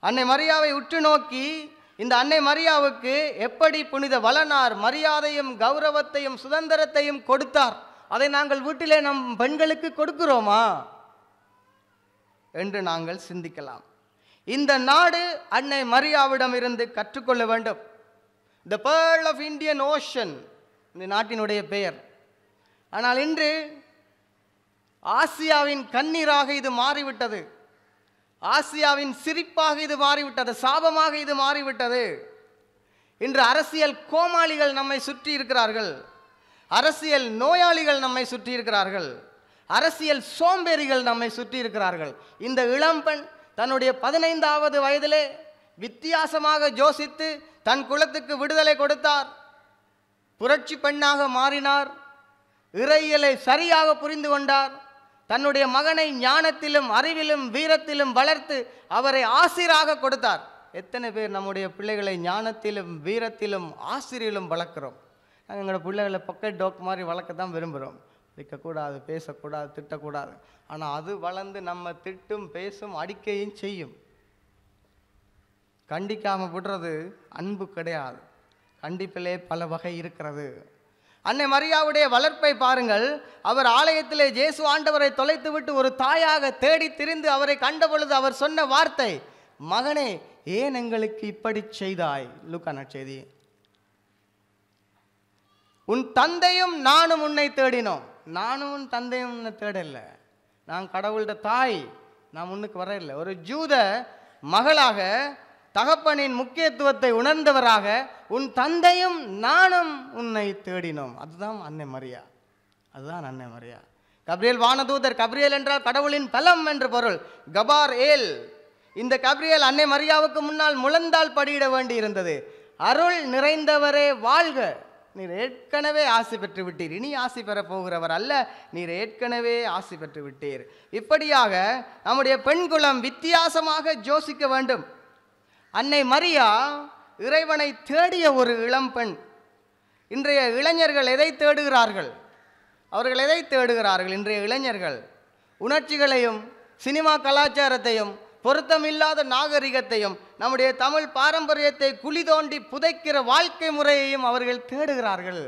அன்னை மரியாவை உற்று நோக்கி இந்த அன்னை மரியாவுக்கு எப்படி புனித வளனார் மரியாதையும் கௌரவத்தையும் சுதந்திரத்தையும் கொடுத்தார்? அதை நாங்கள் வீட்டிலே நம் பெண்களுக்கு கொடுக்கிறோமா? என்று நாங்கள் சிந்திக்கலாம். இந்த நாடு அன்னை மரியாவிடம் இருந்து கற்றுக்கொள்ள வேண்டும். The pearl of Indian Ocean இந்த நாட்டினுடைய பெயர். ஆனால் இன்று ஆசியாவின் கண்ணீராக இது மாறிவிட்டது. ஆசியாவின் சிரிப்பாக இது மாறிவிட்டது சாபமாக இது மாறிவிட்டது இன்று அரசியல் கோமாளிகள் நம்மை சுற்றி இருக்கிறார்கள். அரசியல் நோயாளிகள் நம்மை சுற்றி இருக்கிறார்கள். அரசியல் சோம்பேறிகள் நம்மை சுற்றி இருக்கிறார்கள். இந்த இளம்பெண் தன்னுடைய பதினைந்தாவது வயதிலே வித்தியாசமாக ஜோசித்து தன் குலத்துக்கு விடுதலை கொடுத்தார். புரட்சி பெண்ணாக மாறினார். இறையியலை சரியாக புரிந்து கொண்டார். தன்னுடைய மகனை ஞானத்திலும் அறிவிலும் வீரத்திலும் வளர்த்து அவரை ஆசிராக கொடுத்தார். எத்தனை பேர் நம்முடைய பிள்ளைகளை ஞானத்திலும் வீரத்திலும் ஆசிரியிலும் வளர்க்குறோம். நாங்கள் எங்களோட பிள்ளைகளை பக்கெட் டாக் மாதிரி வளர்க்க தான் விரும்புகிறோம் வைக்கக்கூடாது பேசக்கூடாது திட்டக்கூடாது. ஆனால் அது வளர்ந்து நம்ம திட்டும் பேசும் அடிக்கையும் செய்யும். கண்டிக்காமல் விடுறது அன்பு கிடையாது. கண்டிப்பிலே பல வகை இருக்கிறது. அன்னை மரியாவுடைய வளர்ப்பை பாருங்கள். அவர் ஆலயத்திலே ஜேசு ஆண்டவரை தொலைத்துவிட்டு ஒரு தாயாக தேடி திரிந்து அவரை கண்ட பொழுது அவர் சொன்ன வார்த்தை மகனே ஏன் எங்களுக்கு இப்படி செய்தாய்? லுக்கான செய்தி உன் தந்தையும் நானும் உன்னை தேடினோம். நானும் உன் தந்தையும் உன்னை தேடல. நான் கடவுள்கிட்ட தாய். நான் முன்னுக்கு வரல ஒரு ஜூத மகளாக தகப்பனின் முக்கியத்துவத்தை உணர்ந்தவராக உன் தந்தையும் நானும் உன்னை தேடினோம். அதுதான் அன்னை மரியா. அதுதான் அன்னை மரியா. கப்ரியல் வானதூதர் கப்ரியல் என்றால் கடவுளின் பலம் என்று பொருள். கபார் ஏல். இந்த கப்ரியல் அன்னை மரியாவுக்கு முன்னால் முழந்தால் படியிட வேண்டி இருந்தது அருள் நிறைந்தவரே வாழ்க. நீர் ஏற்கனவே ஆசி பெற்று விட்டீர். இனி ஆசி பெற போகிறவர் அல்ல. நீர் ஏற்கனவே ஆசி பெற்று விட்டீர். இப்படியாக நம்முடைய பெண்குலம் வித்தியாசமாக ஜோசிக்க வேண்டும். அன்னை மரியா இறைவனை தேடிய ஒரு இளம்பெண் இன்றைய இளைஞர்கள் எதை தேடுகிறார்கள்? அவர்கள் எதை தேடுகிறார்கள்? இன்றைய இளைஞர்கள் உணர்ச்சிகளையும் சினிமா கலாச்சாரத்தையும் பொருத்தமில்லாத நாகரிகத்தையும் நம்முடைய தமிழ் பாரம்பரியத்தை குழி தோண்டி புதைக்கிற வாழ்க்கை முறையையும் அவர்கள் தேடுகிறார்கள்.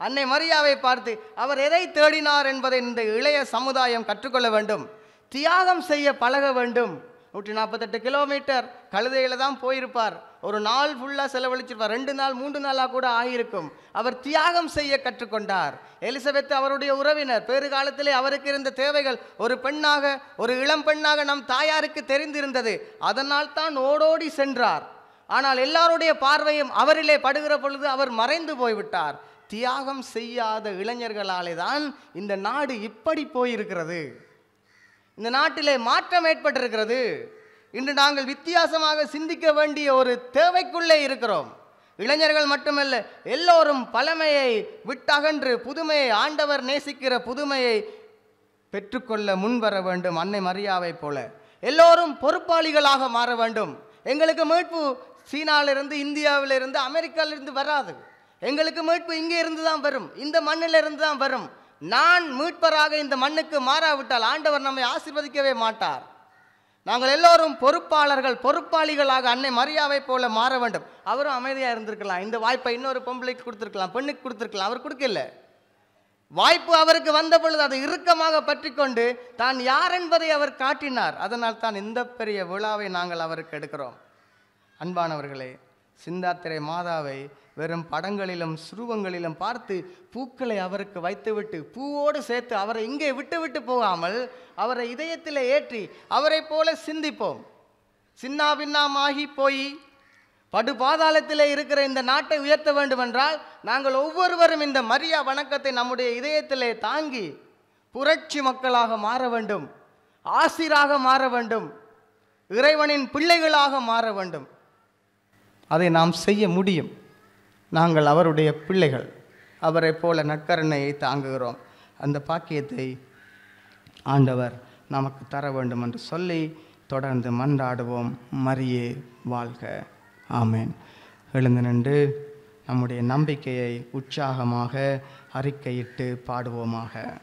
அன்னை மரியாவை பார்த்து அவர் எதை தேடினார் என்பதை இந்த இளைய சமுதாயம் கற்றுக்கொள்ள வேண்டும். தியாகம் செய்ய பழக வேண்டும். நூற்றி நாற்பத்தெட்டு கிலோமீட்டர் கழுதையில் தான் போயிருப்பார். ஒரு நாள் ஃபுல்லாக செலவழிச்சிருப்பார் ரெண்டு நாள் மூன்று நாளாக கூட ஆகியிருக்கும். அவர் தியாகம் செய்ய கற்றுக்கொண்டார். எலிசபெத் அவருடைய உறவினர் பேறு காலத்திலே அவருக்கு இருந்த தேவைகள் ஒரு பெண்ணாக ஒரு இளம் பெண்ணாக நம் தாயாருக்கு தெரிந்திருந்தது. அதனால் தான் ஓடோடி சென்றார். ஆனால் எல்லாருடைய பார்வையும் அவரிலே படுகிற பொழுது அவர் மறைந்து போய்விட்டார். தியாகம் செய்யாத இளைஞர்களாலே தான் இந்த நாடு இப்படி போயிருக்கிறது. இந்த நாட்டிலே மாற்றம் ஏற்பட்டிருக்கிறது. இன்று நாங்கள் வித்தியாசமாக சிந்திக்க வேண்டிய ஒரு தேவைக்குள்ளே இருக்கிறோம். இளைஞர்கள் மட்டுமல்ல எல்லோரும் பழமையை விட்டகன்று புதுமையை ஆண்டவர் நேசிக்கிற புதுமையை பெற்றுக்கொள்ள முன்வர வேண்டும் அன்னை மரியாவை போல. எல்லோரும் பொறுப்பாளிகளாக மாற வேண்டும். எங்களுக்கு மீட்பு சீனாவிலிருந்து இந்தியாவிலிருந்து அமெரிக்காவிலிருந்து வராது. எங்களுக்கு மீட்பு இங்கே இருந்து தான் வரும். இந்த மண்ணிலிருந்து தான் வரும். நான் மீட்பராக இந்த மண்ணுக்கு மாறாவிட்டால் ஆண்டவர் நம்மை ஆசிர்வதிக்கவே மாட்டார். நாங்கள் எல்லோரும் பொறுப்பாளர்கள் பொறுப்பாளிகளாக அன்னை மரியாவை போல மாற வேண்டும். அவரும் அமைதியாக இருந்திருக்கலாம். இந்த வாய்ப்பை இன்னொரு பொம்பளைக்கு கொடுத்துருக்கலாம் பெண்ணுக்கு கொடுத்துருக்கலாம். அவர் கொடுக்கல. வாய்ப்பு அவருக்கு வந்த பொழுது அதை இறுக்கமாக பற்றிக்கொண்டு தான் யார் என்பதை அவர் காட்டினார். அதனால் தான் இந்த பெரிய விழாவை நாங்கள் அவருக்கு எடுக்கிறோம். அன்பானவர்களே சிந்தாத்திரை மாதாவை வெறும் படங்களிலும் சுருவங்களிலும் பார்த்து பூக்களை அவருக்கு வைத்துவிட்டு பூவோடு சேர்த்து அவரை இங்கே விட்டு விட்டு போகாமல் அவரை இதயத்தில் ஏற்றி அவரை போல சிந்திப்போம். சின்னா பின்னாமாகி போய் படுபாதாளத்தில் இருக்கிற இந்த நாட்டை உயர்த்த வேண்டுமென்றால் நாங்கள் ஒவ்வொருவரும் இந்த மரியா வணக்கத்தை நம்முடைய இதயத்திலே தாங்கி புரட்சி மக்களாக மாற வேண்டும் ஆசிராக மாற வேண்டும் இறைவனின் பிள்ளைகளாக மாற வேண்டும். அதை நாம் செய்ய முடியும். நாங்கள் அவருடைய பிள்ளைகள். அவரை போல நற்கருணையை தாங்குகிறோம். அந்த பாக்கியத்தை ஆண்டவர் நமக்கு தர வேண்டும் என்று சொல்லி தொடர்ந்து மன்றாடுவோம். மரியே வாழ்க. ஆமேன். எழுந்து நின்று நம்முடைய நம்பிக்கையை உற்சாகமாக அறிக்கையிட்டு பாடுவோமாக.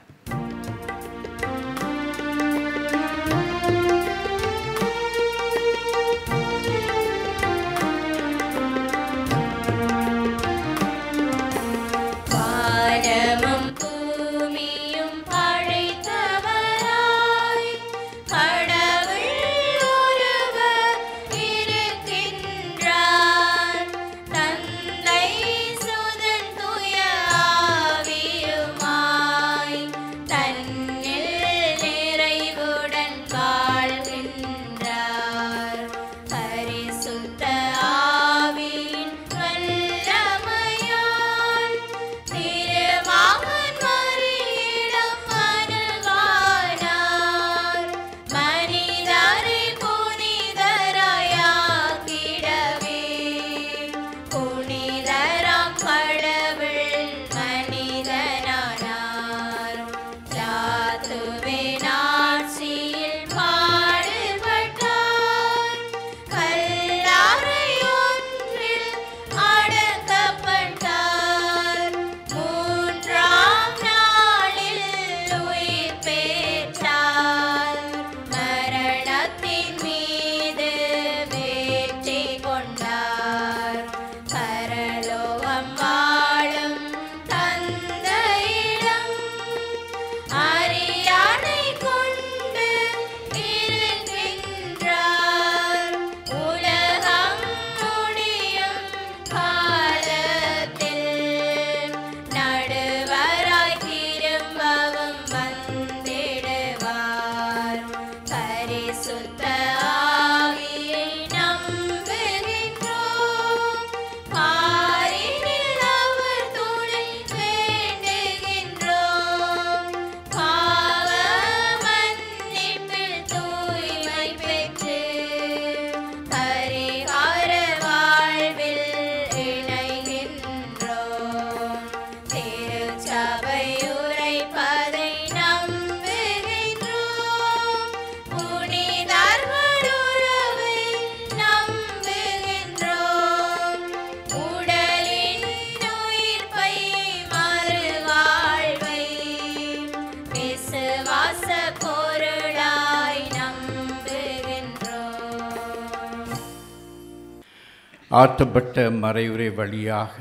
ஆற்றப்பட்ட மறைவுரை வழியாக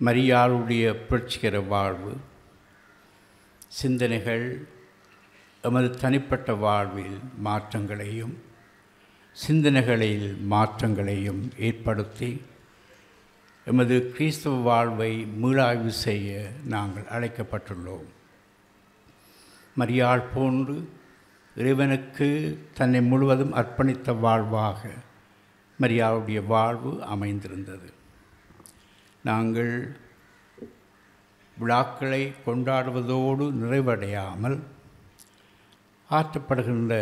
மரியாளுடைய புரட்சிகர வாழ்வு சிந்தனைகள் எமது தனிப்பட்ட வாழ்வில் மாற்றங்களையும் சிந்தனைகளில் மாற்றங்களையும் ஏற்படுத்தி எமது கிறிஸ்தவ வாழ்வை மீளாய்வு செய்ய நாங்கள் அழைக்கப்பட்டுள்ளோம். மரியாள் போன்று இறைவனுக்கு தன்னை முழுவதும் அர்ப்பணித்த வாழ்வாக மரியாவுடைய வாழ்வு அமைந்திருந்தது. நாங்கள் விழாக்களை கொண்டாடுவதோடு நிறைவடையாமல் ஆற்றப்படுகின்ற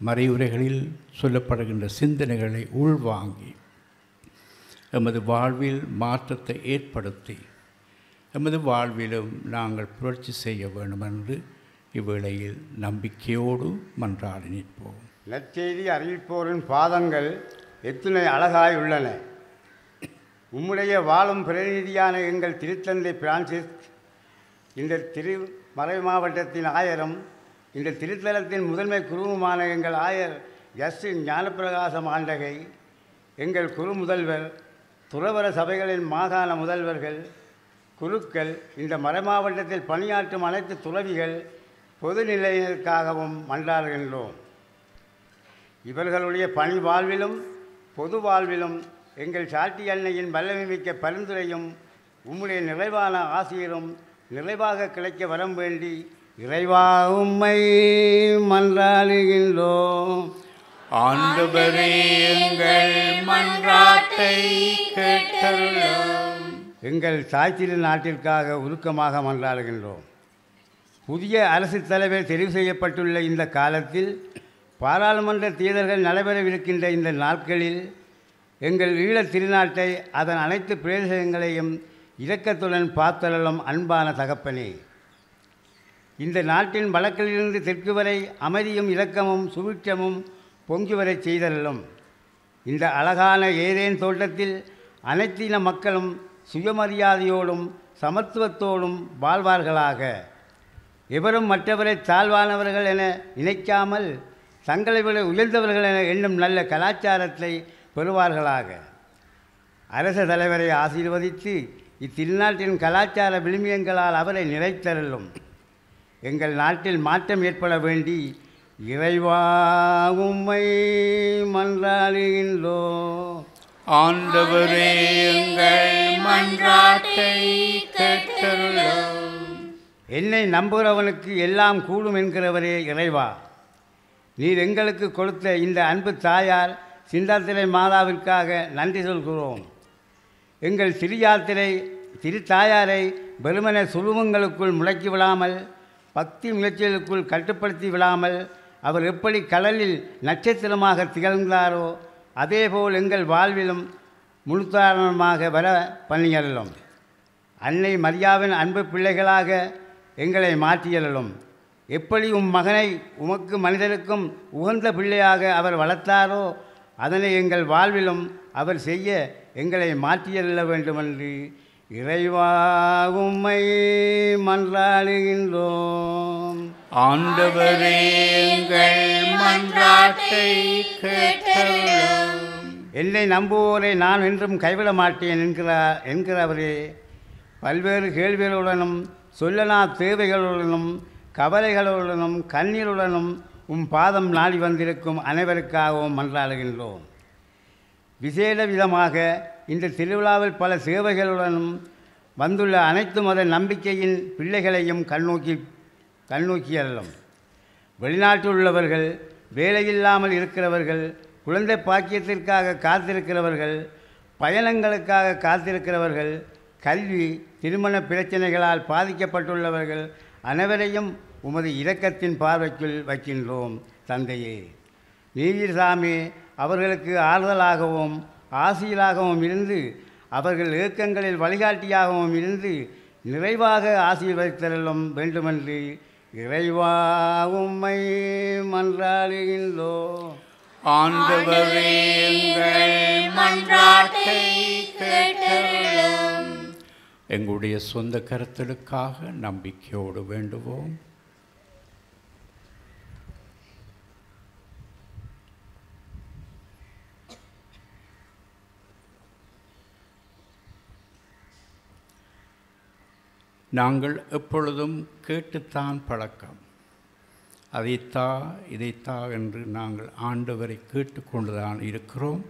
மறைவுரைகளில் சொல்லப்படுகின்ற சிந்தனைகளை உள்வாங்கி எமது வாழ்வில் மாற்றத்தை ஏற்படுத்தி எமது வாழ்விலும் நாங்கள் புரட்சி செய்ய வேண்டும் என்று இவ்வேளையில் நம்பிக்கையோடு மன்றாடி நிற்போம். நற்செய்தி அறிவிப்போரின் பாதங்கள் எத்தனை அழகாய் உள்ளன. உம்முடைய வாழும் பிரதிநிதியான எங்கள் திருத்தந்தை பிரான்சிஸ் இந்த திரு மறை மாவட்டத்தின் ஆயரும் இந்த திருத்தலத்தின் முதன்மை குருவுமான எங்கள் ஆயர் எஸ். ஞானப்பிரகாசம் ஆண்டகை எங்கள் குரு முதல்வர் துறவர சபைகளின் மாகாண முதல்வர்கள் குருக்கள் இந்த மறைமாவட்டத்தில் பணியாற்றும் அனைத்து துறவிகள் பொதுநிலையினருக்காகவும் மன்றாடுகின்றோம். இவர்களுடைய பணி வாழ்விலும் பொது வாழ்விலும் எங்கள் சாட்டி அன்னையின் வல்லமை மிக்க பரிந்துரையும் உம்முடைய நிறைவான ஆசிரியரும் நிறைவாக கிடைக்க வரம் வேண்டி இறைவா உம்மை மன்றாடுகின்றோம். ஆண்டவரே எங்கள் மன்றாட்டை கேட்டருளும். எங்கள் தாய்த்திரு நாட்டிற்காக உருக்கமாக மன்றாடுகின்றோம். புதிய அரசு தலைவர் தெரிவு செய்யப்பட்டுள்ள இந்த காலத்தில் பாராளுமன்ற தேர்தல்கள் நடைபெறவிருக்கின்ற இந்த நாட்களில் எங்கள் ஈழத் திருநாட்டை அதன் அனைத்து பிரதேசங்களையும் இரக்கத்துடன் பார்த்தருளும் அன்பான தகப்பனே. இந்த நாட்டின் வழக்கிலிருந்து தெற்கு வரை அமைதியும் இரக்கமும் சுபிட்சமும் பொங்கி வரச் செய்தலும் இந்த அழகான ஏதேன் தோட்டத்தில் அனைத்தின மக்களும் சுயமரியாதையோடும் சமத்துவத்தோடும் வாழ்வார்களாக. எவரும் மற்றவரை தாழ்வானவர்கள் என நினைக்காமல் தங்களை விட உயர்ந்தவர்கள் என எண்ணும் நல்ல கலாச்சாரத்தை பெறுவார்களாக. அரச தலைவரை ஆசீர்வதித்து இத்திருநாட்டின் கலாச்சார விழுமியங்களால் அவரை நிறைத்தருளும். எங்கள் நாட்டில் மாற்றம் ஏற்பட வேண்டி இறைவா உம்மை மன்றாடுகின்றோம் ஆண்டவரே எங்கள் மன்றாட்டை கேட்டருளும். என்னை நம்புகிறவனுக்கு எல்லாம் கூடும் என்கிறவரே இறைவா. நீர் எங்களுக்கு கொடுத்த இந்த அன்பு தாயார் சிந்தாத்திரை மாதாவிற்காக நன்றி சொல்கிறோம். எங்கள் சிறியாத்திரை திரு தாயாரை வெறுமன சுழுவங்களுக்குள் முடக்கி விடாமல் பக்தி முயற்சிகளுக்குள் கட்டுப்படுத்தி விடாமல் அவர் எப்படி கடலில் நட்சத்திரமாக திகழ்ந்தாரோ அதேபோல் எங்கள் வாழ்விலும் முழுத்தாரணமாக வர பணியலும் அன்னை மரியாவின் அன்பு பிள்ளைகளாக எங்களை மாற்றியலும் எப்படி உம் மகனை உமக்கு மனிதருக்கும் உகந்த பிள்ளையாக அவர் வளர்த்தாரோ அதனை எங்கள் வாழ்விலும் அவர் செய்ய எங்களை மாற்றியல்ல வேண்டுமென்று இறைவா உம்மை மன்றாடுகின்றோம். ஆண்டவரே எங்கள் மன்றாட்டை என்னை நம்புவோரை நான் என்றும் கைவிட மாட்டேன் என்கிறார் என்கிறவரே. பல்வேறு கேள்விகளுடனும் சொல்லனா தேவைகளுடனும் கவலைகளுடனும் கண்ணீருடனும் உம் பாதம் நாடி வந்திருக்கும் அனைவருக்காகவும் மன்றாடுகின்றோம். விசேட விதமாக இந்த திருவிழாவில் பல சேவைகளுடனும் வந்துள்ள அனைத்து மத நம்பிக்கையின் பிள்ளைகளையும் கண்ணோக்கி கண்ணோக்கி வெளிநாட்டில் உள்ளவர்கள் வேலையில்லாமல் இருக்கிறவர்கள் குழந்தை பாக்கியத்திற்காக காத்திருக்கிறவர்கள் பயணங்களுக்காக காத்திருக்கிறவர்கள் கல்வி திருமண பிரச்சனைகளால் பாதிக்கப்பட்டுள்ளவர்கள் அனைவரையும் உமது இரக்கத்தின் பார்வைக்குள் வைக்கின்றோம் தந்தையே. நீதிசாமி அவர்களுக்கு ஆறுதலாகவும் ஆசிரியராகவும் இருந்து அவர்கள் இயக்கங்களில் வழிகாட்டியாகவும் இருந்து நிறைவாக ஆசீர்வதித்தரலும் வேண்டுமென்று இறைவா உம்மை மன்றாடுகின்றோ. ஆண்டவரே மன்றாட்டை கேட்டருளும். எங்களுடைய சொந்த கருத்துக்களுக்காக நம்பிக்கையோடு வேண்டுவோம். நாங்கள் எப்பொழுதும் கேட்டுத்தான் பழக்கம். அதைத்தா இதைத்தா என்று நாங்கள் ஆண்டவரை கேட்டுக்கொண்டுதான் இருக்கிறோம்.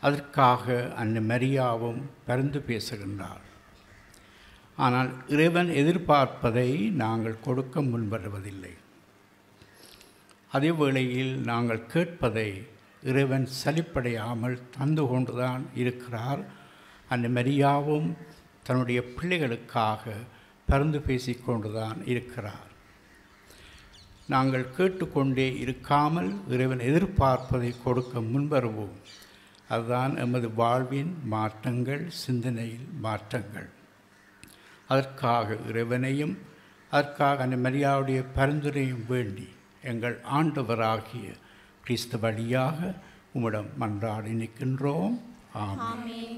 அதற்காக அன்னை மரியாவும் பரிந்து பேசுகின்றார். ஆனால் இறைவன் எதிர்பார்ப்பதை நாங்கள் கொடுக்க முன்வருவதில்லை. அதே வேளையில் நாங்கள் கேட்பதை இறைவன் சலிப்படையாமல் தந்து கொண்டுதான் இருக்கிறார். அந்த மரியாவும் தன்னுடைய பிள்ளைகளுக்காக பறந்து பேசிக்கொண்டுதான் இருக்கிறார். நாங்கள் கேட்டுக்கொண்டே இருக்காமல் இறைவன் எதிர்பார்ப்பதை கொடுக்க முன்வருவோம். அதுதான் எமது வாழ்வின் மாற்றங்கள் சிந்தனையில் மாற்றங்கள். அதற்காக இறைவனையும் அதற்காக அந்த மரியாவுடைய பரிந்துரையும் வேண்டி எங்கள் ஆண்டவராகிய கிறிஸ்து வழியாக உம்மிடம் மன்றாடி நிற்கின்றோம் ஆமென்.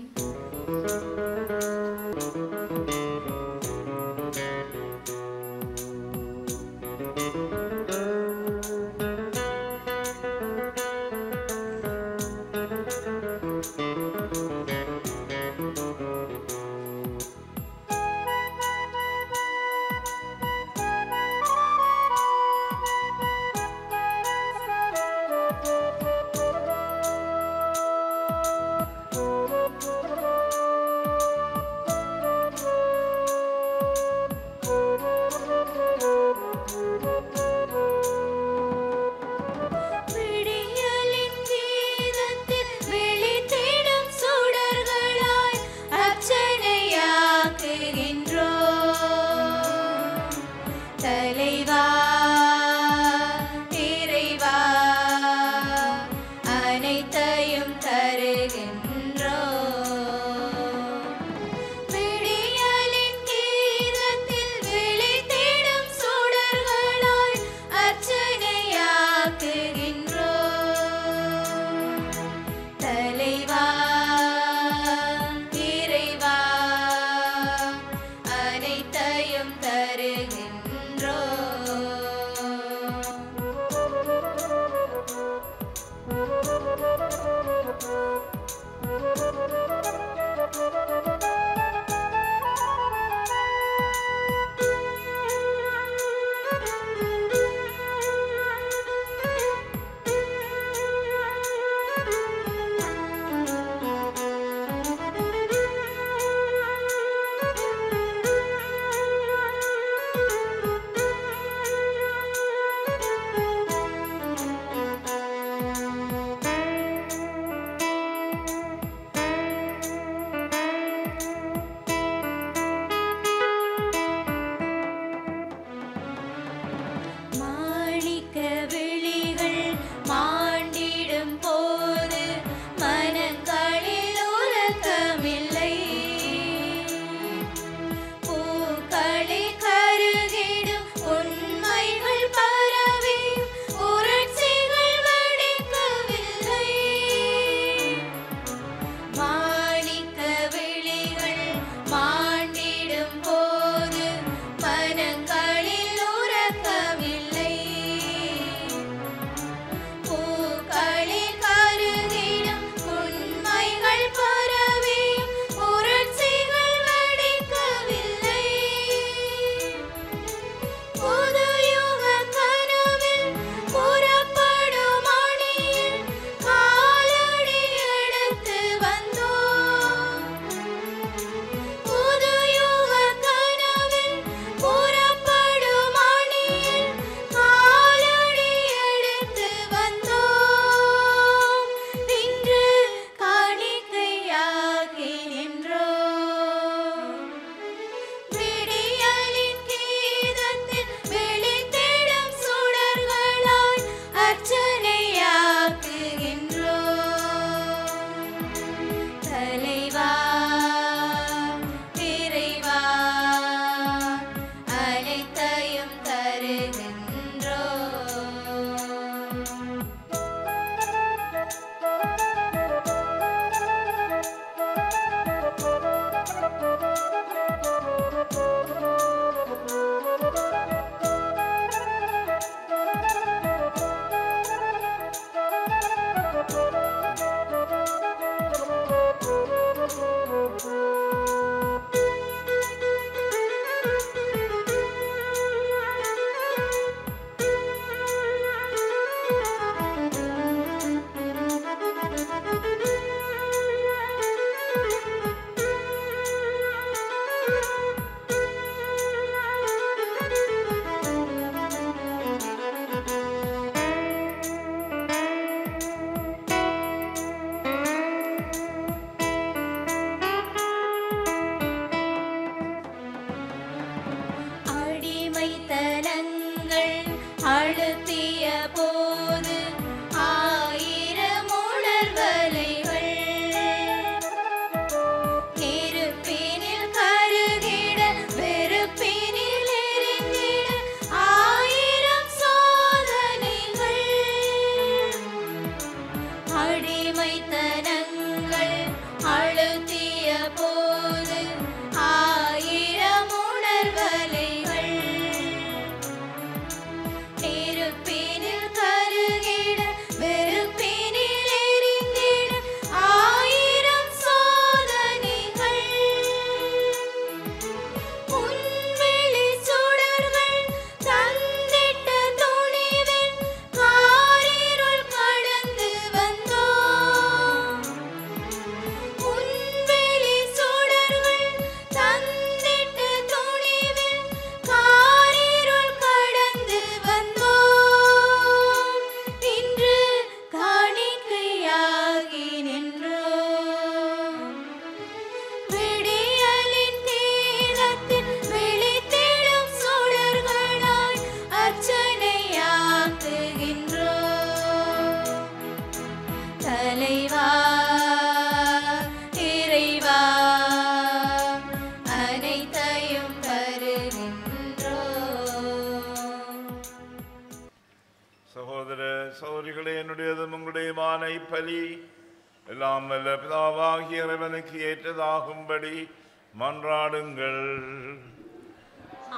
மன்றாடுங்கள்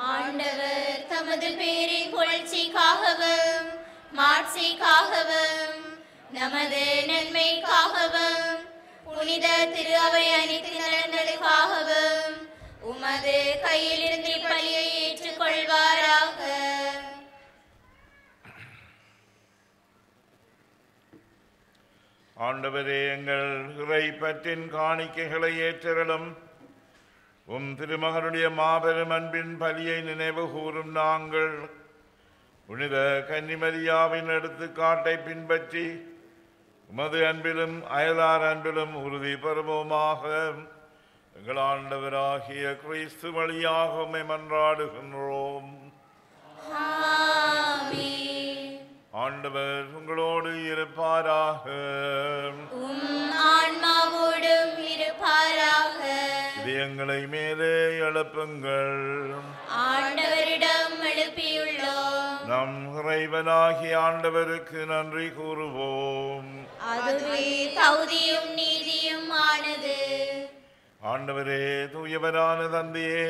ஆண்டவர் தமது பேரின் புகழ்ச்சிக்காகவும் மாட்சிக்காகவும் நமது நன்மைக்காகவும் புனித திரு அவை அனைத்து நலன்களுக்காகவும் உமது கையிலிருந்து பலியை ஏற்றுக்கொள்வாராக. ஆண்டவரே எங்கள் இறை பற்றின் காணிக்கைகளை ஏற்றலும் உம் திருமகனுடைய மாபெரும் அன்பின் பலியை நினைவு கூறும் நாங்கள். புனித கன்னிமரியாவின் எடுத்துக்காட்டை பின்பற்றி உமது அன்பிலும் அயலார் அன்பிலும் உறுதி பெறுவோமாக. எங்கள் ஆண்டவராகிய கிறிஸ்து வழியாக உம்மை மன்றாடுகின்றோம். ஆண்டவர் உங்களோடு இருப்பாராக. உம் ஆன்மாவோடும் இருப்பாராக இதயங்களை மேலே எழுப்புங்கள். ஆண்டவரிடம் எழுப்பியுள்ளோம். நம் இறைவனாகிய ஆண்டவருக்கு நன்றி கூறுவோம். அதுவே தகுதியும் நீதியும் ஆனது. ஆண்டவரே தூயவரான தந்தையே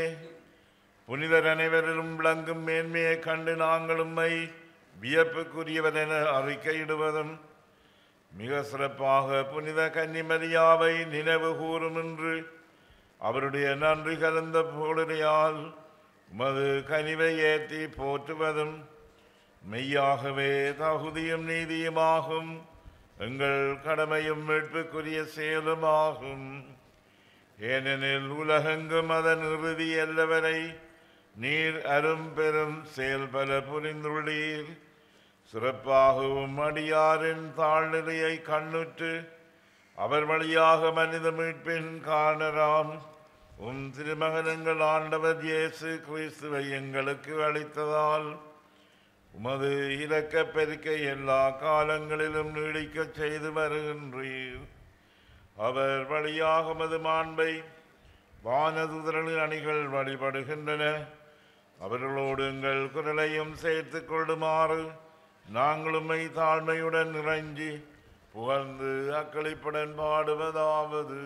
புனிதர் அனைவரிலும் விளங்கும் மேன்மையை கண்டு நாங்கள் உம்மை வியப்புக்குரியவர் என அறிக்கையிடுவதும் மிக சிறப்பாக புனித கன்னிமரியாவை நினைவு கூறும் என்று அவருடைய நன்றி கலந்த புகழையால் உமது கனிவை ஏற்றி போற்றுவதும் மெய்யாகவே தகுதியும் நீதியுமாகும். எங்கள் கடமையும் மீட்புக்குரிய செயலுமாகும். ஏனெனில் உலகெங்கும் அதன் இறுதி அல்லவரை நீர் அரும் பெரும் செயல்பல புரிந்துள்ளீர். சிறப்பாகவும் அடியாரின் தாழ்நிலையை கண்ணுற்று அவர் வழியாக மனித மீட்பின் காணலாம் உன் திருமகனங்கள் ஆண்டவர் இயேசு கிறிஸ்துவை எங்களுக்கு அளித்ததால் உமது இலக்க பெருக்கை எல்லா காலங்களிலும் நீடிக்க செய்து வருகின்றீர். அவர் வழியாக மது மாண்பை வானதுதரனின் அணிகள் வழிபடுகின்றன. அவர்களோடு எங்கள் குரலையும் சேர்த்து கொள்ளுமாறு நாங்களுமை தாழ்மையுடன் இறைஞ்சி புகழ்ந்து அக்களிப்புடன் பாடுவதாவது.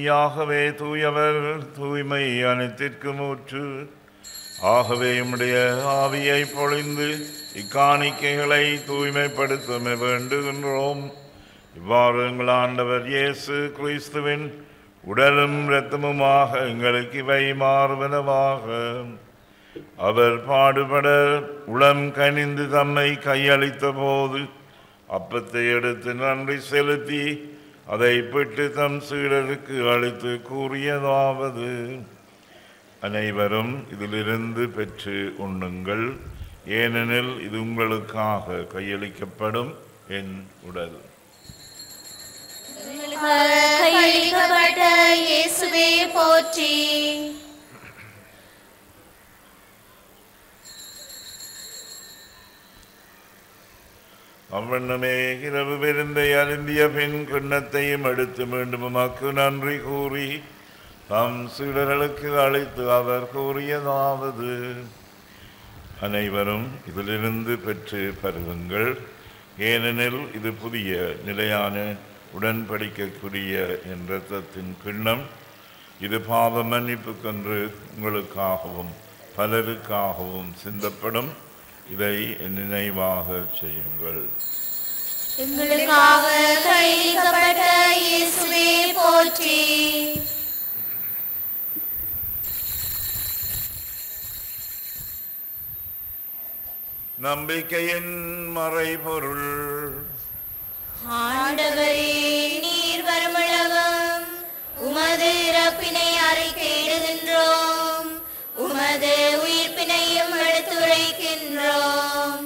மெய்யாகவே தூயவர் தூய்மை அனைத்திற்கு மூற்று ஆகவே உம்முடைய ஆவியை பொழிந்து இக்காணிக்கைகளை தூய்மைப்படுத்த வேண்டுகின்றோம். இவ்வாறு எங்கள் ஆண்டவர் இயேசு கிறிஸ்துவின் உடலும் இரத்தமுமாக எங்களுக்கு இவை மாறுவனவாக. அவர் பாடுபட உளம் கனிந்து தம்மை கையளித்த போது அப்பத்தை எடுத்து நன்றி செலுத்தி அதை பெற்று தம் சீடருக்கு அளித்து கூறியதாவது அனைவரும் இதிலிருந்து பெற்று உண்ணுங்கள். ஏனெனில் இது உங்களுக்காக கையளிக்கப்படும் என் உடல். கையளிக்கப்பட்ட இயேசுவே போற்றி. அவ்வண்ணமே இரவு பெருந்தை அருந்திய பின் கிண்ணத்தையும் எடுத்து மீண்டும் உமக்கு நன்றி கூறி தம் சீடர்களுக்கு அழைத்து அவர் கூறியதாவது. அனைவரும் இதிலிருந்து பெற்று பருகுங்கள். ஏனெனில் இது புதிய நிலையான உடன்படிக்கக்கூடிய என் இரத்தத்தின் கிண்ணம். இது பாவ மன்னிப்புக்கென்று உங்களுக்காகவும் பலருக்காகவும் சிந்தப்படும். இதை நினைவாக செய்யுங்கள். எங்களுக்காக கையளிக்கப்பட்ட இயேசுவே போற்றி. நம்பிக்கையின் மறைபொருள். ஆண்டவரே நீர் வருமளவும் உமது இறப்பினை அறிக்கையிடுகின்றோம் உமது உயிர்ப்பினையும் எடுத்துரைக்கின்றோம்.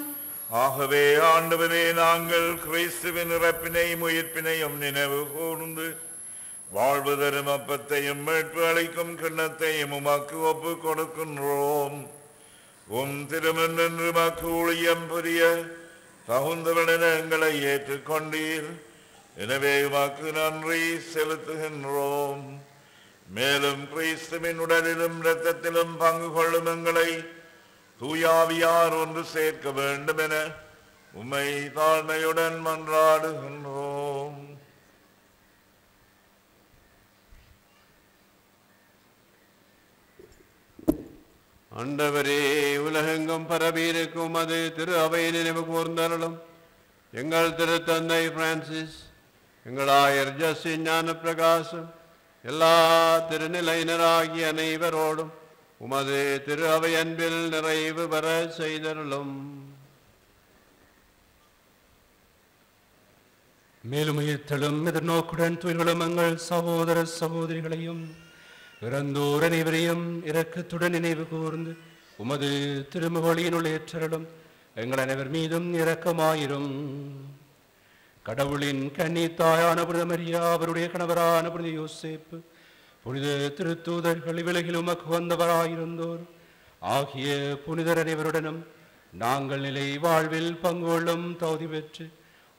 ஆகவே ஆண்டவரே நாங்கள் கிறிஸ்துவின் இறப்பினையும் உயிர்ப்பினையும் நினைவு கூர்ந்து வாழ்வு தரும் அப்பத்தையும் மீட்பு அளிக்கும் கிண்ணத்தையும் உமக்கு ஒப்பு கொடுக்கின்றோம். உம் திருமன்று மக்கு ஊழியம் புரிய தகுந்தவன எங்களை ஏற்றுக்கொண்டீர். எனவே உமக்கு நன்றி செலுத்துகின்றோம். மேலும் கிறிஸ்துவின் உடலிலும் இரத்தத்திலும் பங்கு கொள்ளும் எங்களை தூயாவியார் ஒன்று சேர்க்க வேண்டும் என உமை தாழ்மையுடன் மன்றாடுகின்றோம். ஆண்டவரே உலகெங்கும் பரவியிருக்கும் அது திரு அவை நினைவு கூர்ந்தருளும். எங்கள் திரு தந்தை பிரான்சிஸ் எங்கள் ஆயர் ஜஸ்டின் ஞான பிரகாசம் எல்லா திருநிலையினராகிய அனைவரோடும் உமது திரு அவை அன்பில் நிறைவு பெற செய்தருளும். மேலும் உயிர்த்தலும் எதிர்நோக்குடன் துயில்களும் எங்கள் சகோதர சகோதரிகளையும் இறந்தோர் அனைவரையும் இரக்கத்துடன் நினைவு கூர்ந்து உமது திருமுகொழியினுள் ஏற்றலும் எங்கள் அனைவர் மீதும் இரக்கமாயிரும். கடவுளின் கன்னி தாயான புனித மரியா அவருடைய கணவரான புனித யோசேப்பு புனித திருத்தூதர்கள் விலகில் உமக்கு வந்தவராயிருந்தோர். ஆகிய புனிதர் அனைவருடனும் நாங்கள் நிலை வாழ்வில் பங்குகொள்ளும் தகுதி பெற்று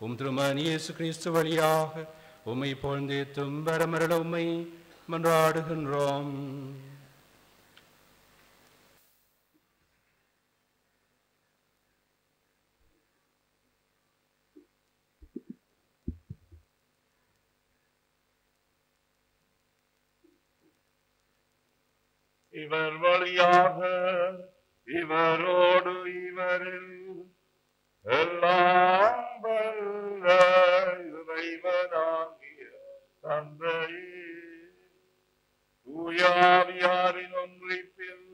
உம் திருமன் இயேசு கிறிஸ்து வழியாக உம்மை பொழுந்தேத்தும் வரமரள உம்மை மன்றாடுகின்றோம். இவர் வழியாக இவரோடு இவரில் எல்லாம் வல்ல இறைவனாகிய தந்தையே தூயாவியாரின் ஒன்றிப்பில்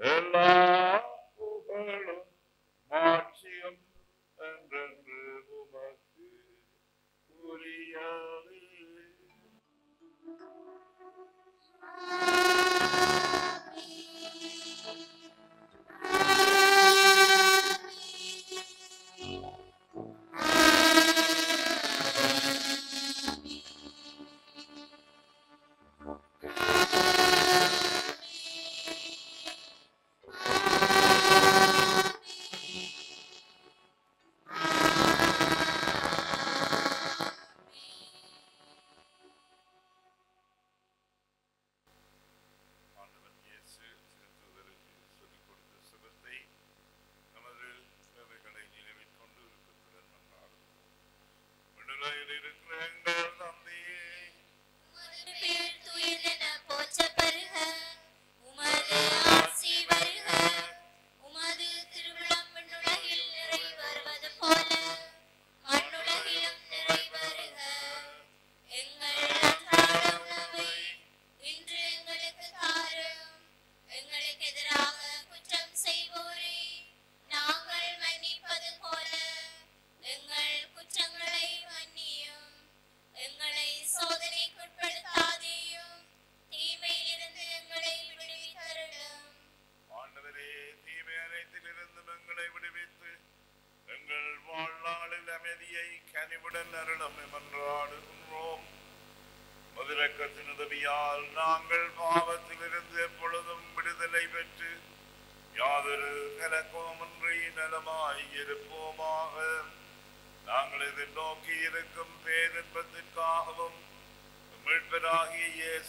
எல்லா புகழும் மாட்சியும் என்றென்று உமக்கு உரியவே Thank you.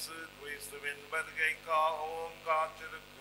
மீட்பராகிய இயேசு கிறிஸ்துவின் வருகைக்காகவும் காத்திருக்கின்றோம்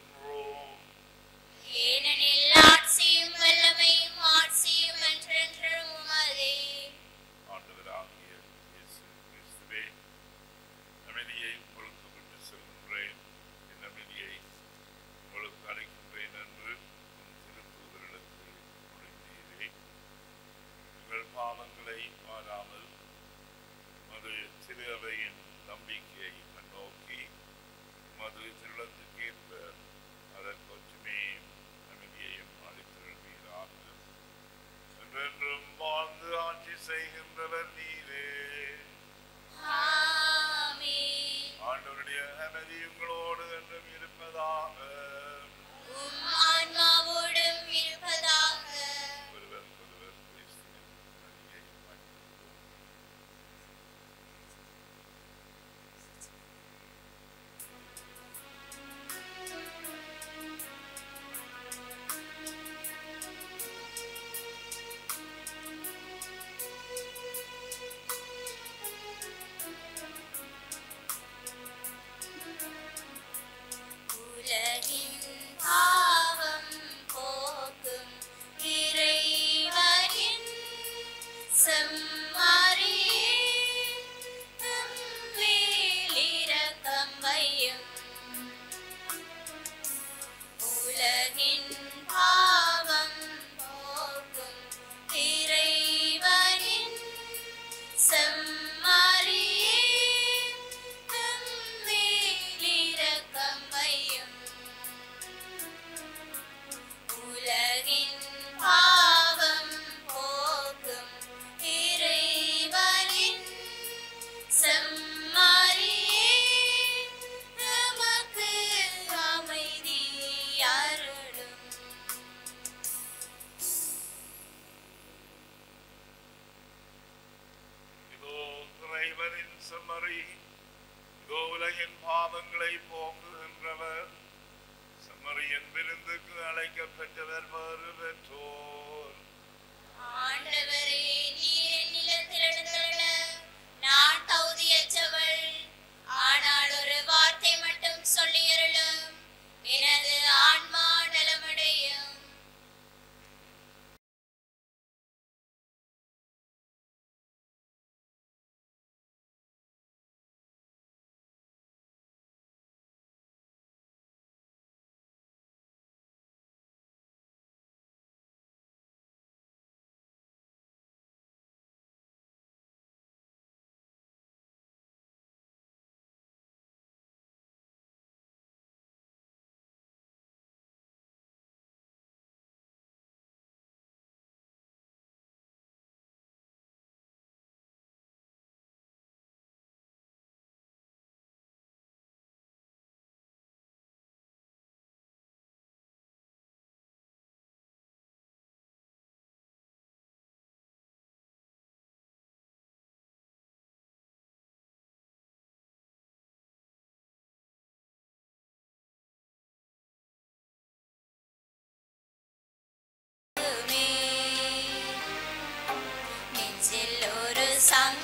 ஒரு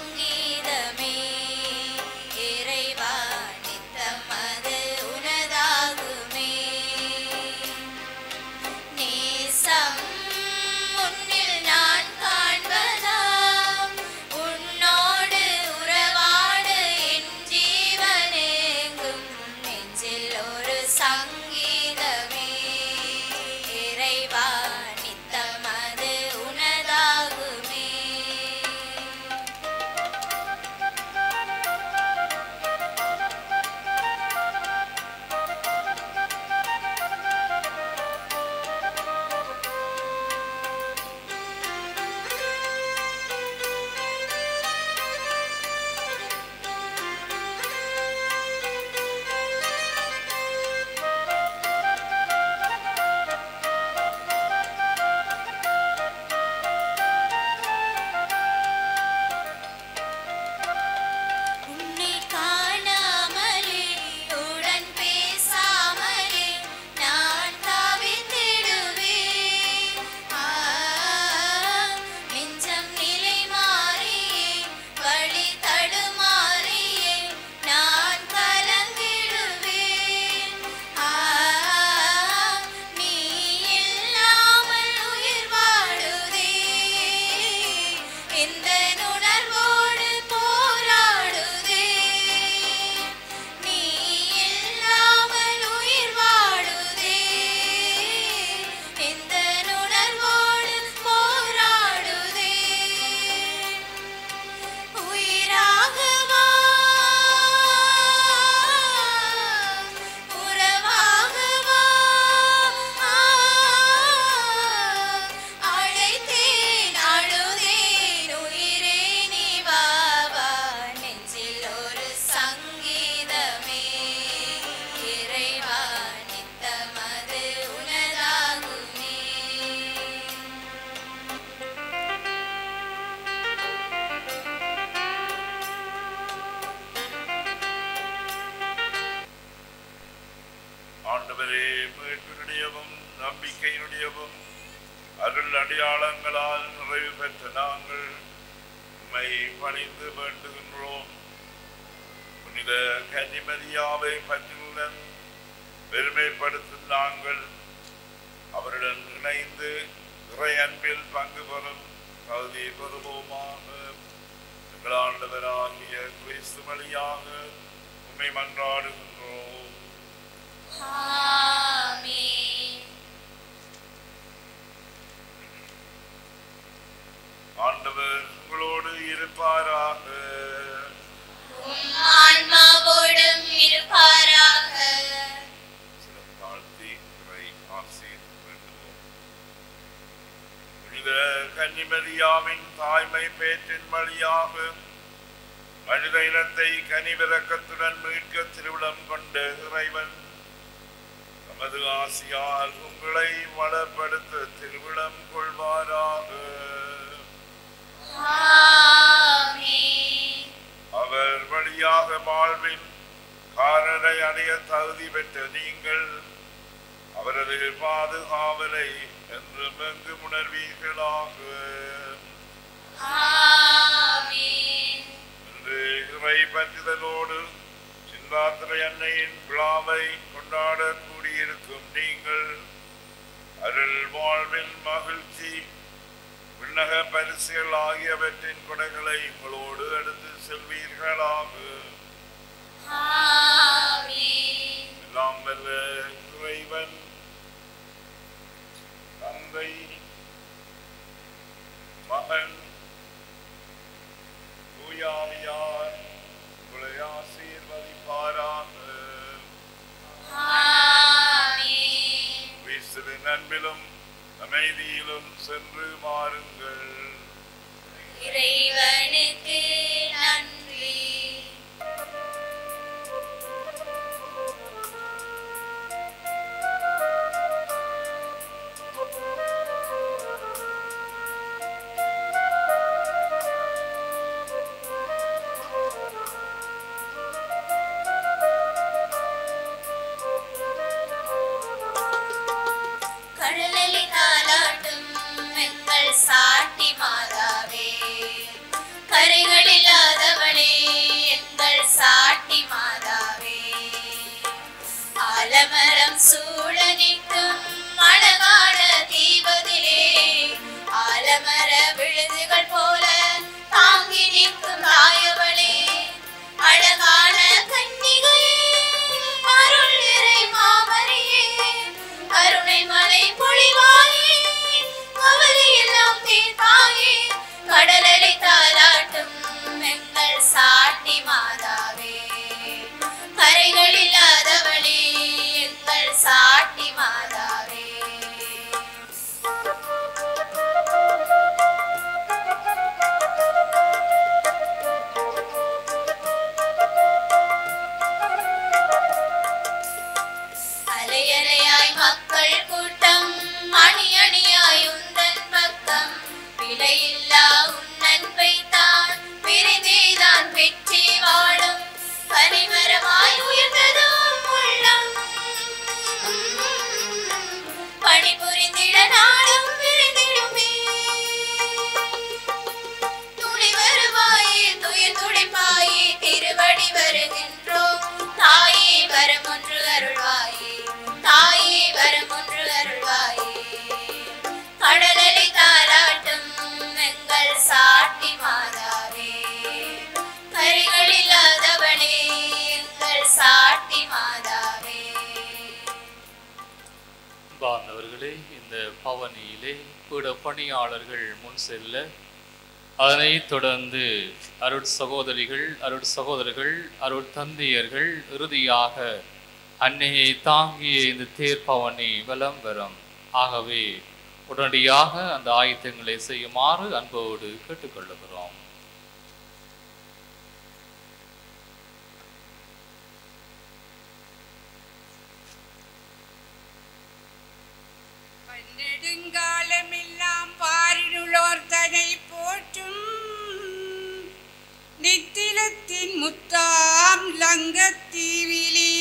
பேற்றின் வழியாக மனித இனத்தை கனிவிரக்கத்துடன் மீட்க திருவிழம் கொண்ட இறைவன் தமது ஆசியால் உங்களை வளப்படுத்த திருவிழம் கொள்வாராக. அவர் வழியாக வாழ்வின் காரரை அடைய தகுதி பெற்ற நீங்கள் அவரது பாதுகாவலை என்று எங்கு உணர்வீர்களாக இன்று இறை பற்றுதலோடு சிந்தாத்திரை அன்னையின் விழாவை கொண்டாட கூடியிருக்கும் நீங்கள் அருள் வாழ்வின் மகிழ்ச்சி விண்ணக பரிசுகள் ஆகியவற்றின் கொடைகளை உங்களோடு எடுத்து செல்வீர்களாக ஆமென். எல்லாம் வல்ல இறைவன் தந்தை மகன் தூயாவியார் உங்களை ஆசீர்வதிப்பாராக ஆமென். அன்பிலும் அமைதியிலும் சென்று மாறுங்கள் இறைவனுக்கு நன்றி ஆலமரம் அழகான தீபதிலே ஆலமர விழுதுகள் போல தாங்கி நிற்கும் தாயவளே அழகான கன்னிகையே அருள் இறை மாமரியே கருணை மலை பொழிவாயே கவலையெல்லாம் தீர்ப்பாயே எங்கள் சாட்டி மாதா. அன்பார்ந்தவர்களே இந்த பவனியிலே கூட பணியாளர்கள் முன் செல்ல அதனைத் தொடர்ந்து அருட் சகோதரிகள் அருட் சகோதரர்கள் அருட் தந்தையர்கள் இறுதியாக அன்னையை தாங்கிய இந்த தேர்பவனி வலம் வரும். ஆகவே உடனடியாக அந்த ஆயத்தங்களை செய்யுமாறு அன்போடு கேட்டுக்கொள்ளுகிறோம் நெடுங்காலமெல்லாம் பாரினுளோர் தனை போற்றும் நித்திலத்தின் முத்தாம் லங்கத்தீவிலி.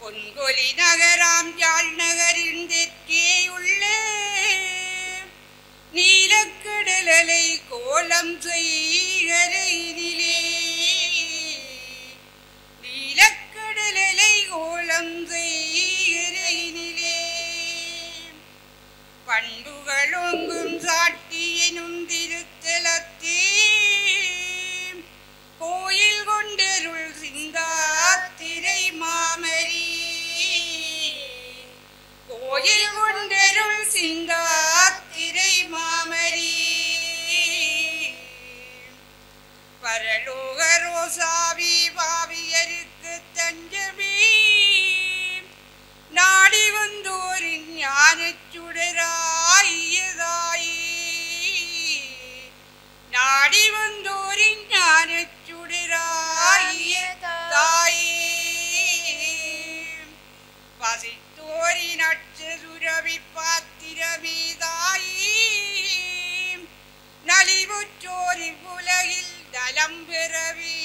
பொன்கொலி நகராம் யாழ் நகரின் தெற்கே உள்ள நீலக்கடலலை கோலம் செய்கரையிலே கடலலை ஓலம் செய்கரையினிலே பண்புகளொங்கும் சாட்டியனும் திருத்தலத்தே. கோயில் கொண்டருள் சிந்தாத்திரை மாமரி. கோயில் கொண்டருள் சிந்தாத்திரை மாமரி. பரலோக ரோசாவி பாவியருக்கு ലോകത്തഞ്ചമേ നാടി വന്തോരും ജ്ഞാനച്ചുടരായിയതായി. നാടി ദലം പിറവി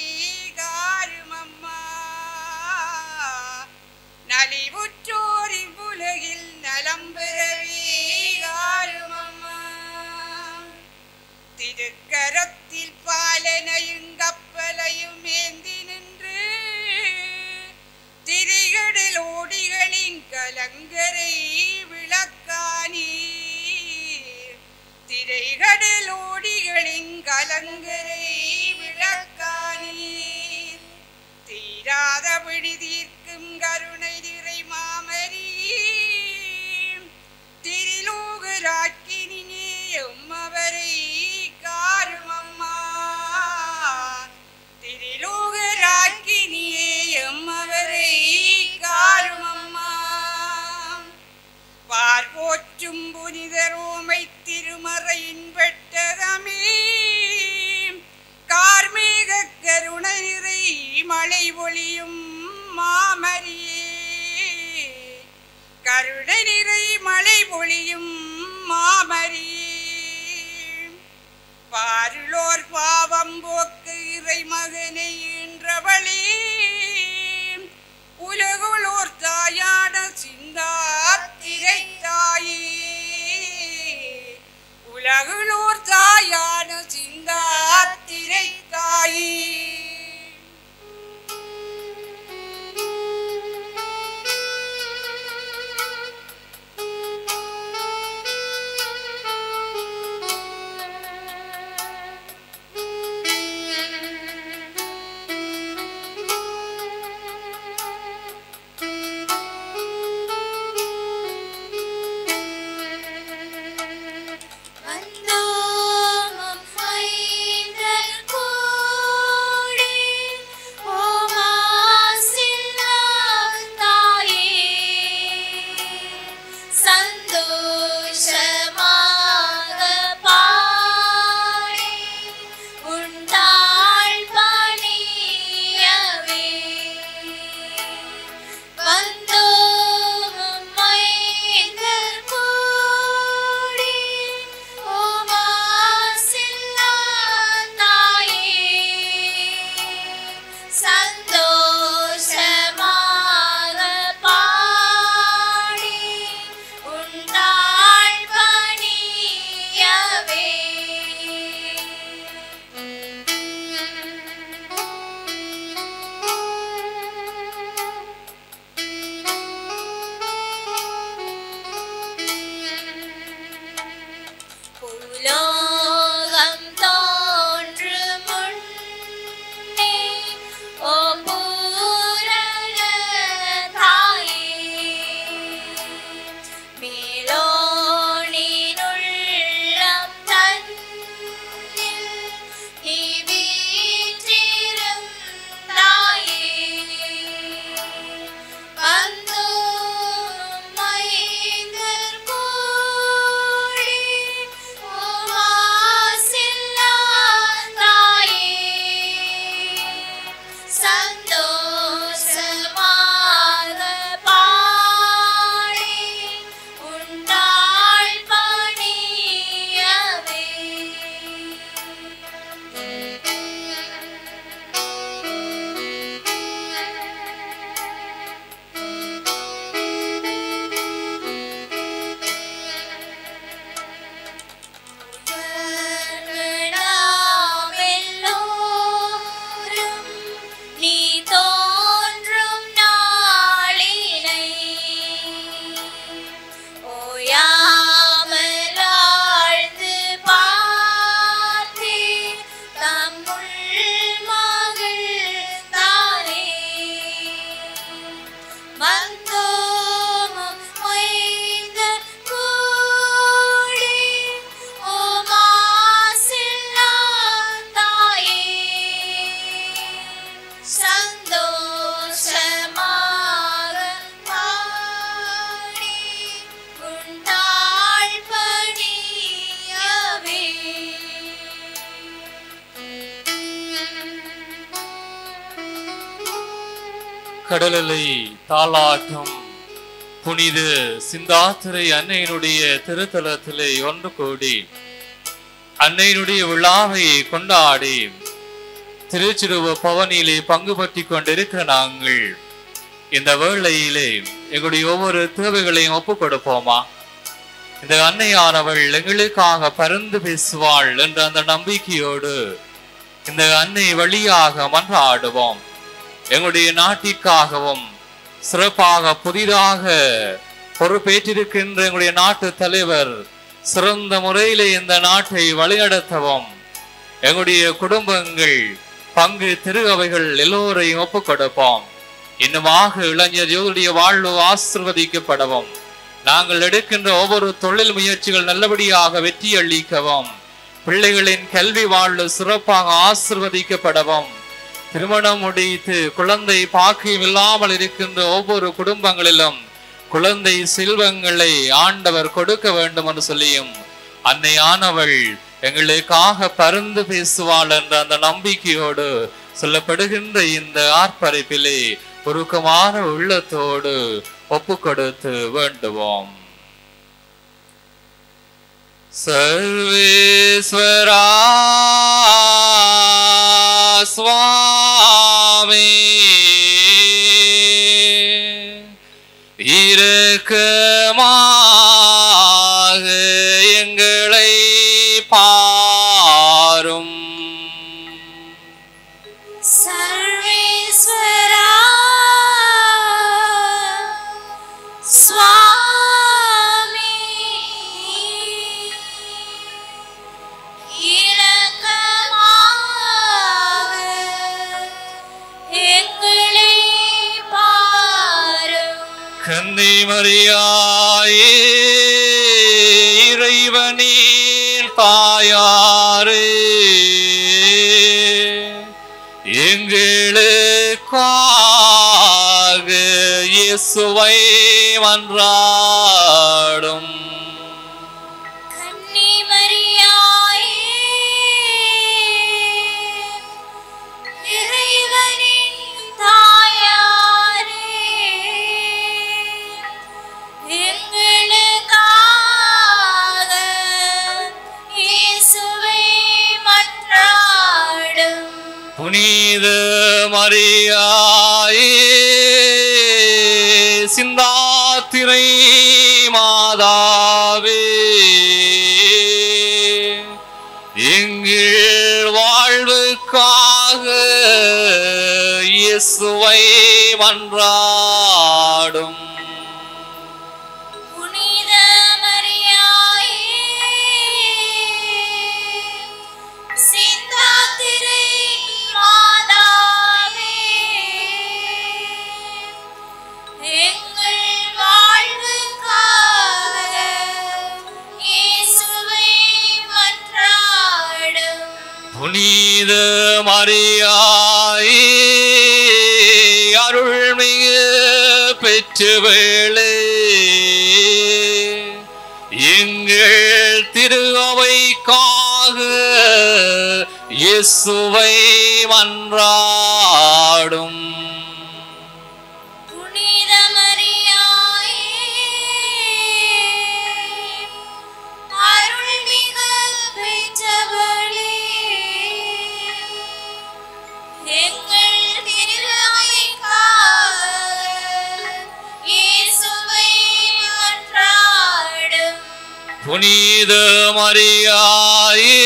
நலிவுற்றோரின் உலகில் நலம் பெறவே திருக்கரத்தில் பாலனையும் கப்பலையும் ஏந்தி நின்று திரிகடல் ஓடிகளின் கலங்கரை விளக்கானி. திரைகடல் ஓடிகளின் கலங்கரை விளக்கானி. தீராத விடுதீர் பார்போற்றும் புனிதரோமை திருமறையின் வெட்டகமே கார்மேக கருணை நிறை மழை ஒளியும் மாமரியே. கருணை நிறை மழை ஒளியும் மாமரியே. பாருளோர் பாவம் போக்கு இறை மகனை ஈன்றவளே. உலகுளோர் தாயான சிந்தாத்திரை தாயே உலகுளோர் தாயான சிந்தாத்திரை தாயி கடலலை தாளாட்டம். புனித சிந்தாத்திரை அன்னையினுடைய திருத்தலத்திலே ஒன்று கூடி அன்னையினுடைய விழாவை கொண்டாடி திருச்சிறுவ பவனியிலே பங்கு பற்றி கொண்டிருக்கிற நாங்கள் இந்த வேளையிலே எங்களுடைய ஒவ்வொரு தேவைகளையும் ஒப்பு கொடுப்போமா? இந்த அன்னையானவள் எங்களுக்காக பருந்து பேசுவாள் என்ற அந்த நம்பிக்கையோடு இந்த அன்னை வழியாக மன்றாடுவோம். எங்களுடைய நாட்டிற்காகவும் சிறப்பாக புதிதாக பொறுப்பேற்றிருக்கின்ற எங்களுடைய நாட்டு தலைவர் சிறந்த முறையிலே இந்த நாட்டை வழிநடத்தவும் எங்களுடைய குடும்பங்கள் பங்கு திருகவைகள் எல்லோரையும் ஒப்புக் கொடுப்போம். இன்னுமாக இளைஞர் யோருடைய வாழ்வு ஆசிர்வதிக்கப்படவும் நாங்கள் எடுக்கின்ற ஒவ்வொரு தொழில் முயற்சிகள் நல்லபடியாக வெற்றி அளிக்கவும் பிள்ளைகளின் கல்வி வாழ்வு சிறப்பாக ஆசிர்வதிக்கப்படவும். திருமணம் முடித்து குழந்தை பாக்கியம் இல்லாமல் இருக்கின்ற ஒவ்வொரு குடும்பங்களிலும் குழந்தை செல்வங்களை ஆண்டவர் கொடுக்க வேண்டும் என்று சொல்லியும் அன்னையானவள் எங்களுக்காக பருந்து பேசுவாள் என்ற அந்த நம்பிக்கையோடு சொல்லப்படுகின்ற இந்த ஆர்ப்பரிப்பிலே உருக்கமான உள்ளத்தோடு ஒப்பு கொடுத்து வேண்டுவோம். சர்வேஸ்வரா சுவாமி இரக்கமாக கந்தி இறைவனீர் தாயாரே. எங்களுக்காக இயேசுவை மன்றாடும். புனித மரியாயே சிந்தாத்திரை மாதாவே. எங்கள் வாழ்வுக்காக இயேசுவை மன்றாடும். புனித மரியாயே அருள்மிகு பெற்றுவேளே எங்கள் திருவைக்காக இயேசுவை மன்றாடும். புனித மரியாயே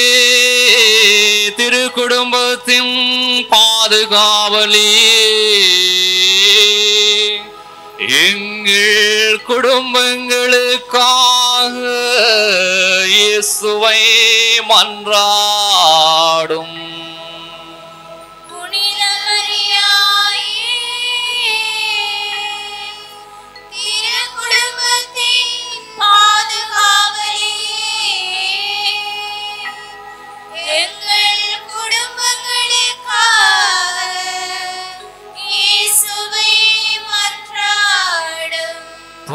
திரு குடும்பத்தின் பாதுகாவலி. எங்கள் குடும்பங்களுக்காக இயேசுவை மன்றாடும்.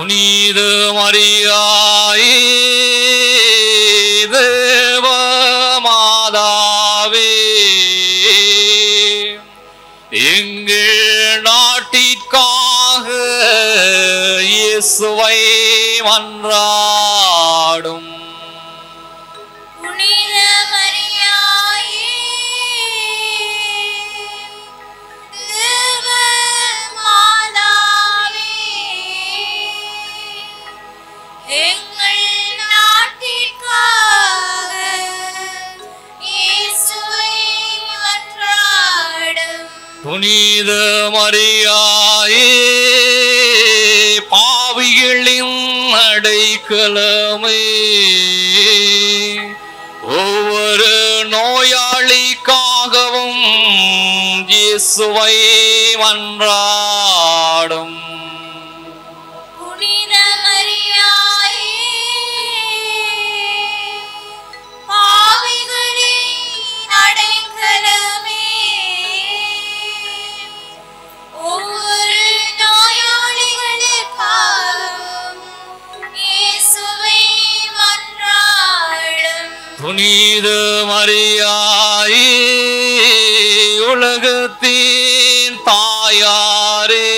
புனித மரியாயே தேவ மாதாவே. எங்கள் நாட்டிற்காக இயேசுவை மன்றார். புனித மரியாயே பாவிகளின் அடைக்கலமை. ஒவ்வொரு நோயாளிக்காகவும் இயேசுவை மன்றாடும். புனித மரியாயி உலகத்தின் தாயாரே.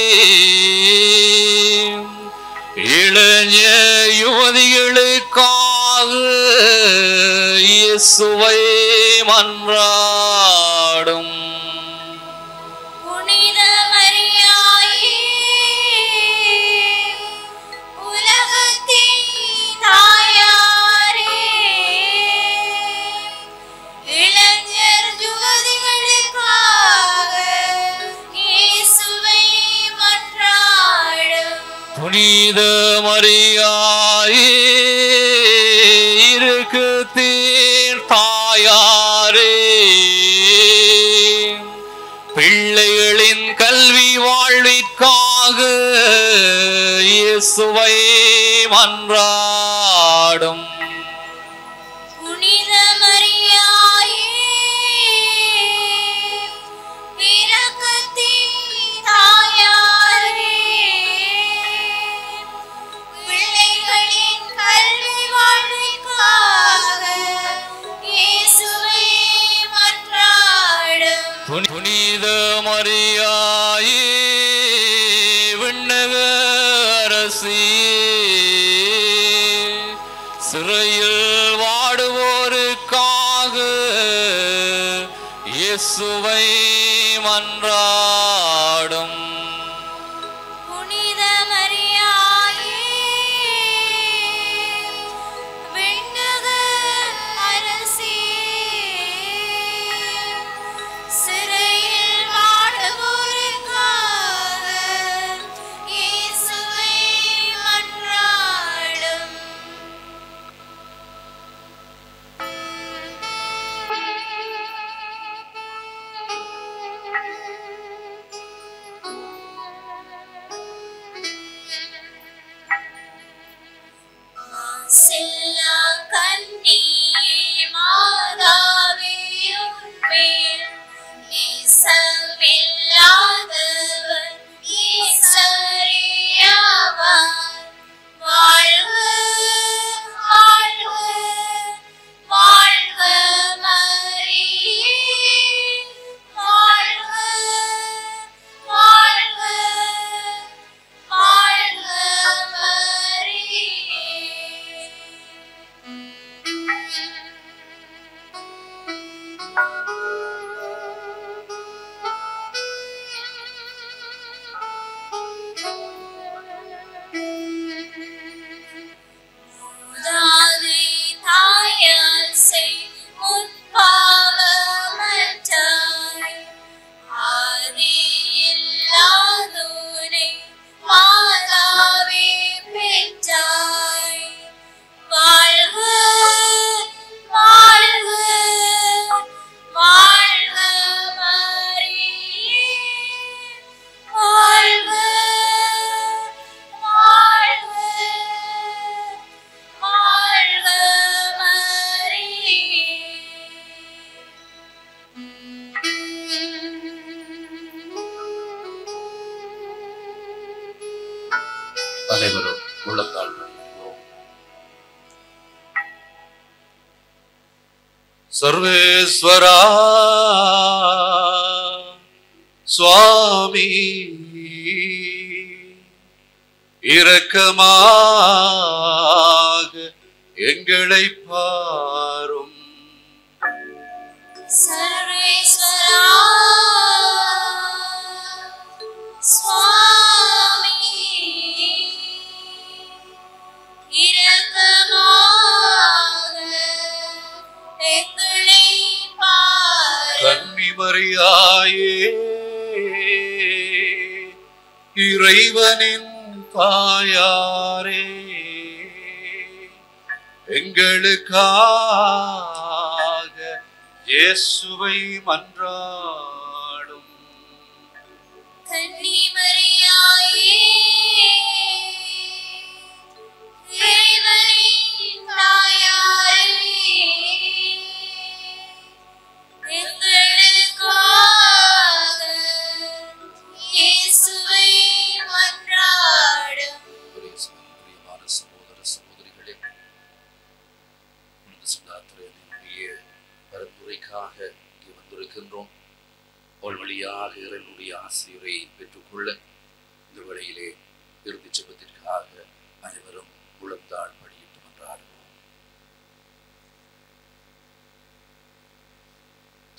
இளைஞர் யுவதிகளுக்காக இயேசுவை மன்றாடும் மரியாயே இருக்கு தீர் தாயாரே. பிள்ளைகளின் கல்வி வாழ்விற்காக இயேசுவை மன்றாடும். மரியாயி விண்ணக அரசி. சிறையில் வாடுவோருக்காக இயேசுவை மன்றா ಈಶ್ವರ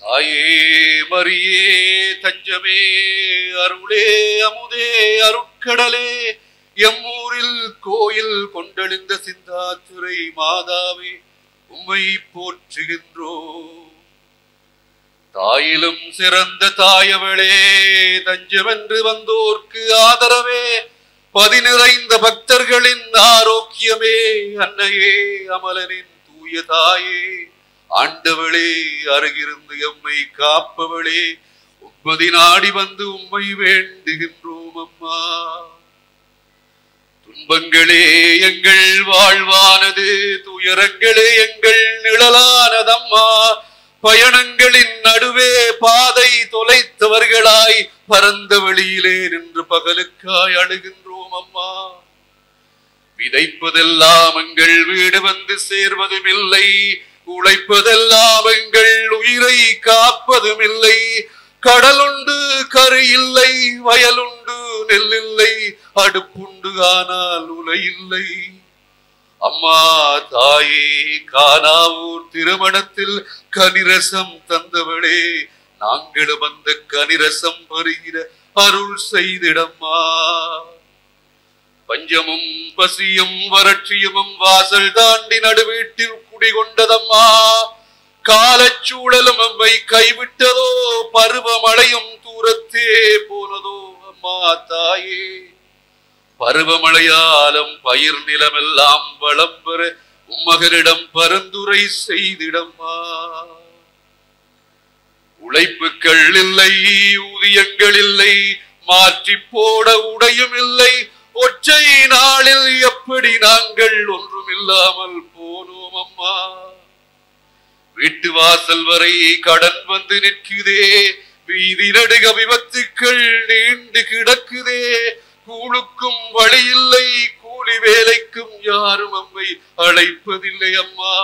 தாயே மரியே தஞ்சமே அருளே அமுதே அருட்கடலே. எம்மூரில் கோயில் கொண்டெழுந்த சிந்தாத்துறை மாதாவே உம்மை போற்றுகின்றோம். தாயிலும் சிறந்த தாயவளே தஞ்சமென்று வந்தோர்க்கு ஆதரவே பதினிறைந்த பக்தர்களின் ஆரோக்கியமே அன்னையே அமலனின் தூய தாயே. ஆண்டவளே அருகிருந்து எம்மை காப்பவளே உம்மதி நாடி வந்து உம்மை வேண்டுகின்றோம் அம்மா. துன்பங்களே எங்கள் வாழ்வானது துயரங்களே எங்கள் நிழலானதம்மா. பயணங்களின் நடுவே பாதை தொலைத்தவர்களாய் பரந்த வெளியிலே நின்று பகலுக்காய் அழுகின்றோம் அம்மா. விதைப்பதெல்லாம் எங்கள் வீடு வந்து சேர்வதும் இல்லை உழைப்பதெல்லாம் எங்கள் உயிரை காப்பதும் இல்லை கடலுண்டு கரு இல்லை வயலுண்டு நெல் இல்லை அடுப்புண்டு ஆனால் உலை இல்லை அம்மா தாயே கானாவூர் திருமணத்தில் கனிரசம் தந்தவளே நாங்களும் அந்த கனிரசம் வருகிற அருள் செய்திடம்மா. பஞ்சமும் பசியும் வறட்சியமும் வாசல் தாண்டி நடுவீட்டில் குடிகொண்டதம்மா காலச்சூழலும் அம்மை கைவிட்டதோ பருவமழையும் தூரத்தே போனதோ அம்மா தாயே. பருவமழையாலும் பயிர் நிலமெல்லாம் வளம் பெற உம்மகனிடம் பரிந்துரை செய்திடம்மா. உழைப்புக்கள் இல்லை ஊதியங்கள் இல்லை மாற்றி போட உடையும் இல்லை ஒற்றை நாளில் எப்படி நாங்கள் ஒன்றுமில்லாமல் போனோம் அம்மா? வீட்டு வாசல் வரை கடன் வந்து நிற்குதே வீதி நடுக விபத்துக்கள் நீண்டு கிடக்குதே. கூழுக்கும் வழி இல்லை கூலி வேலைக்கும் யாரும் அம்மை அழைப்பதில்லை அம்மா.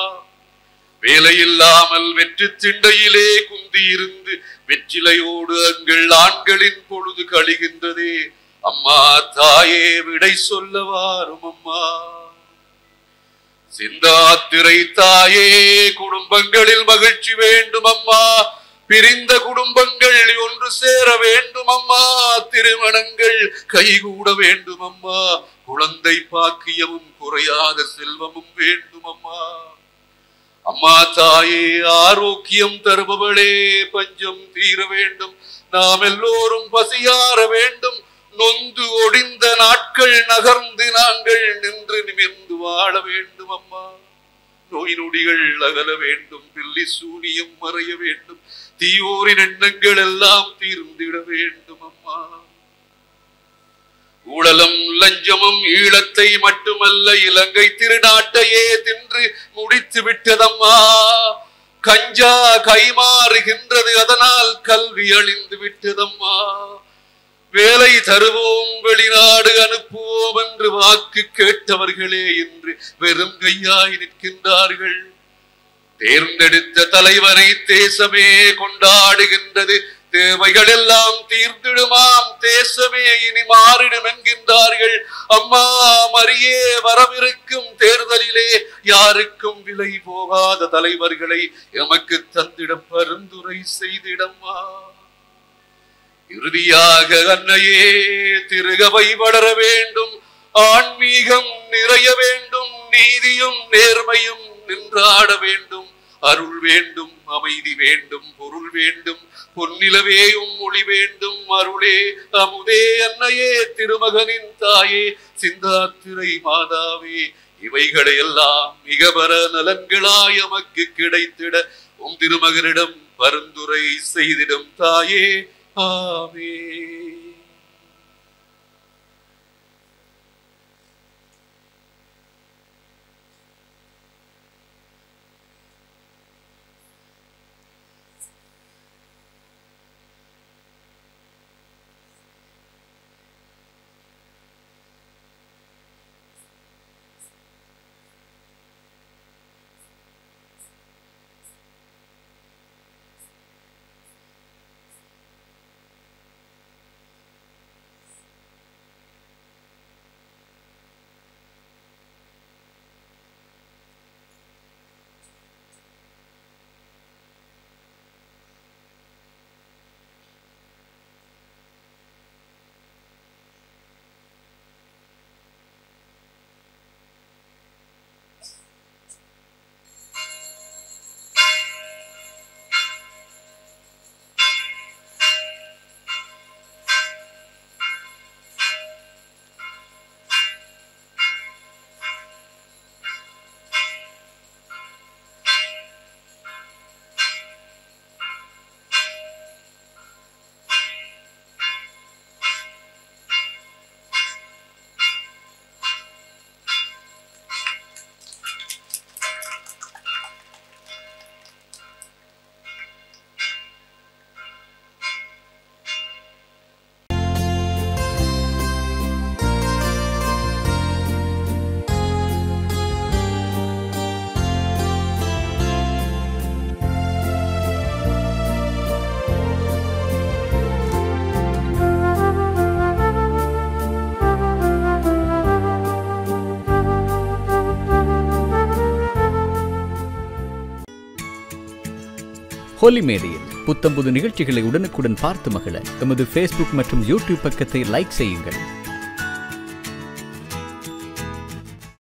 வேலையில்லாமல் வெற்றி திண்டையிலே குந்தியிருந்து வெற்றிலையோடு எங்கள் ஆண்களின் பொழுது கழிகின்றதே. அம்மா தாயே விடை சொல்ல வாரும் அம்மா சிந்தாத்திரை தாயே குடும்பங்களில் மகிழ்ச்சி வேண்டும் அம்மா பிரிந்த குடும்பங்கள் ஒன்று சேர வேண்டும் அம்மா திருமணங்கள் கைகூட வேண்டும் அம்மா குழந்தை பாக்கியமும் குறையாத செல்வமும் வேண்டும் அம்மா அம்மா தாயே ஆரோக்கியம் தருபவளே பஞ்சம் தீர வேண்டும். நாம் எல்லோரும் பசியார வேண்டும். நொந்து ஒடிந்த நாட்கள் நகர்ந்து நாங்கள் நின்று நிமிர்ந்து வாழ வேண்டும் அம்மா. நோய் நொடிகள் அகல வேண்டும் பில்லி சூனியம் மறைய வேண்டும் தீயோரின் எண்ணங்கள் எல்லாம் தீர்ந்திட வேண்டும் அம்மா. ஊழலும் லஞ்சமும் ஈழத்தை மட்டுமல்ல இலங்கை திருநாட்டையே தின்று முடித்து விட்டதம்மா. கஞ்சா கைமாறுகின்றது அதனால் கல்வி அழிந்து விட்டதம்மா. வேலை தருவோம் வெளிநாடு அனுப்புவோம் என்று வாக்கு கேட்டவர்களே என்று வெறும் கையாய் நிற்கின்றார்கள். தேர்ந்தெடுத்த தலைவரை தேசமே கொண்டாடுகின்றது. தேவைகள் எல்லாம் தீர்ந்திடுமாம் தேசமே இனி மாறிடும் என்கின்றார்கள். அம்மா மரியே வரவிருக்கும் தேர்தலிலே யாருக்கும் விலை போகாத தலைவர்களை எமக்கு தந்திட பரிந்துரை செய்திடம்மா. இறுதியாக அன்னையே திருகவை வளர வேண்டும். ஆன்மீகம் நிறைய வேண்டும். நீதியும் நேர்மையும் நின்றாட வேண்டும். அருள் வேண்டும் அமைதி வேண்டும் பொருள் வேண்டும் பொன்னிலவேயும் மொழி வேண்டும். அருளே அமுதே அன்னையே திருமகனின் தாயே சிந்தாத்திரை மாதாவே. இவைகளை எல்லாம் மிகபர நலன்களாய் எமக்கு கிடைத்திட உம் திருமகனிடம் பரிந்துரை செய்திடும் தாயே. Amém. ஹோலி மேடையில் புத்தம்புது நிகழ்ச்சிகளை உடனுக்குடன் பார்த்து மகிழ எமது ஃபேஸ்புக் மற்றும் யூடியூப் பக்கத்தை லைக் செய்யுங்கள்.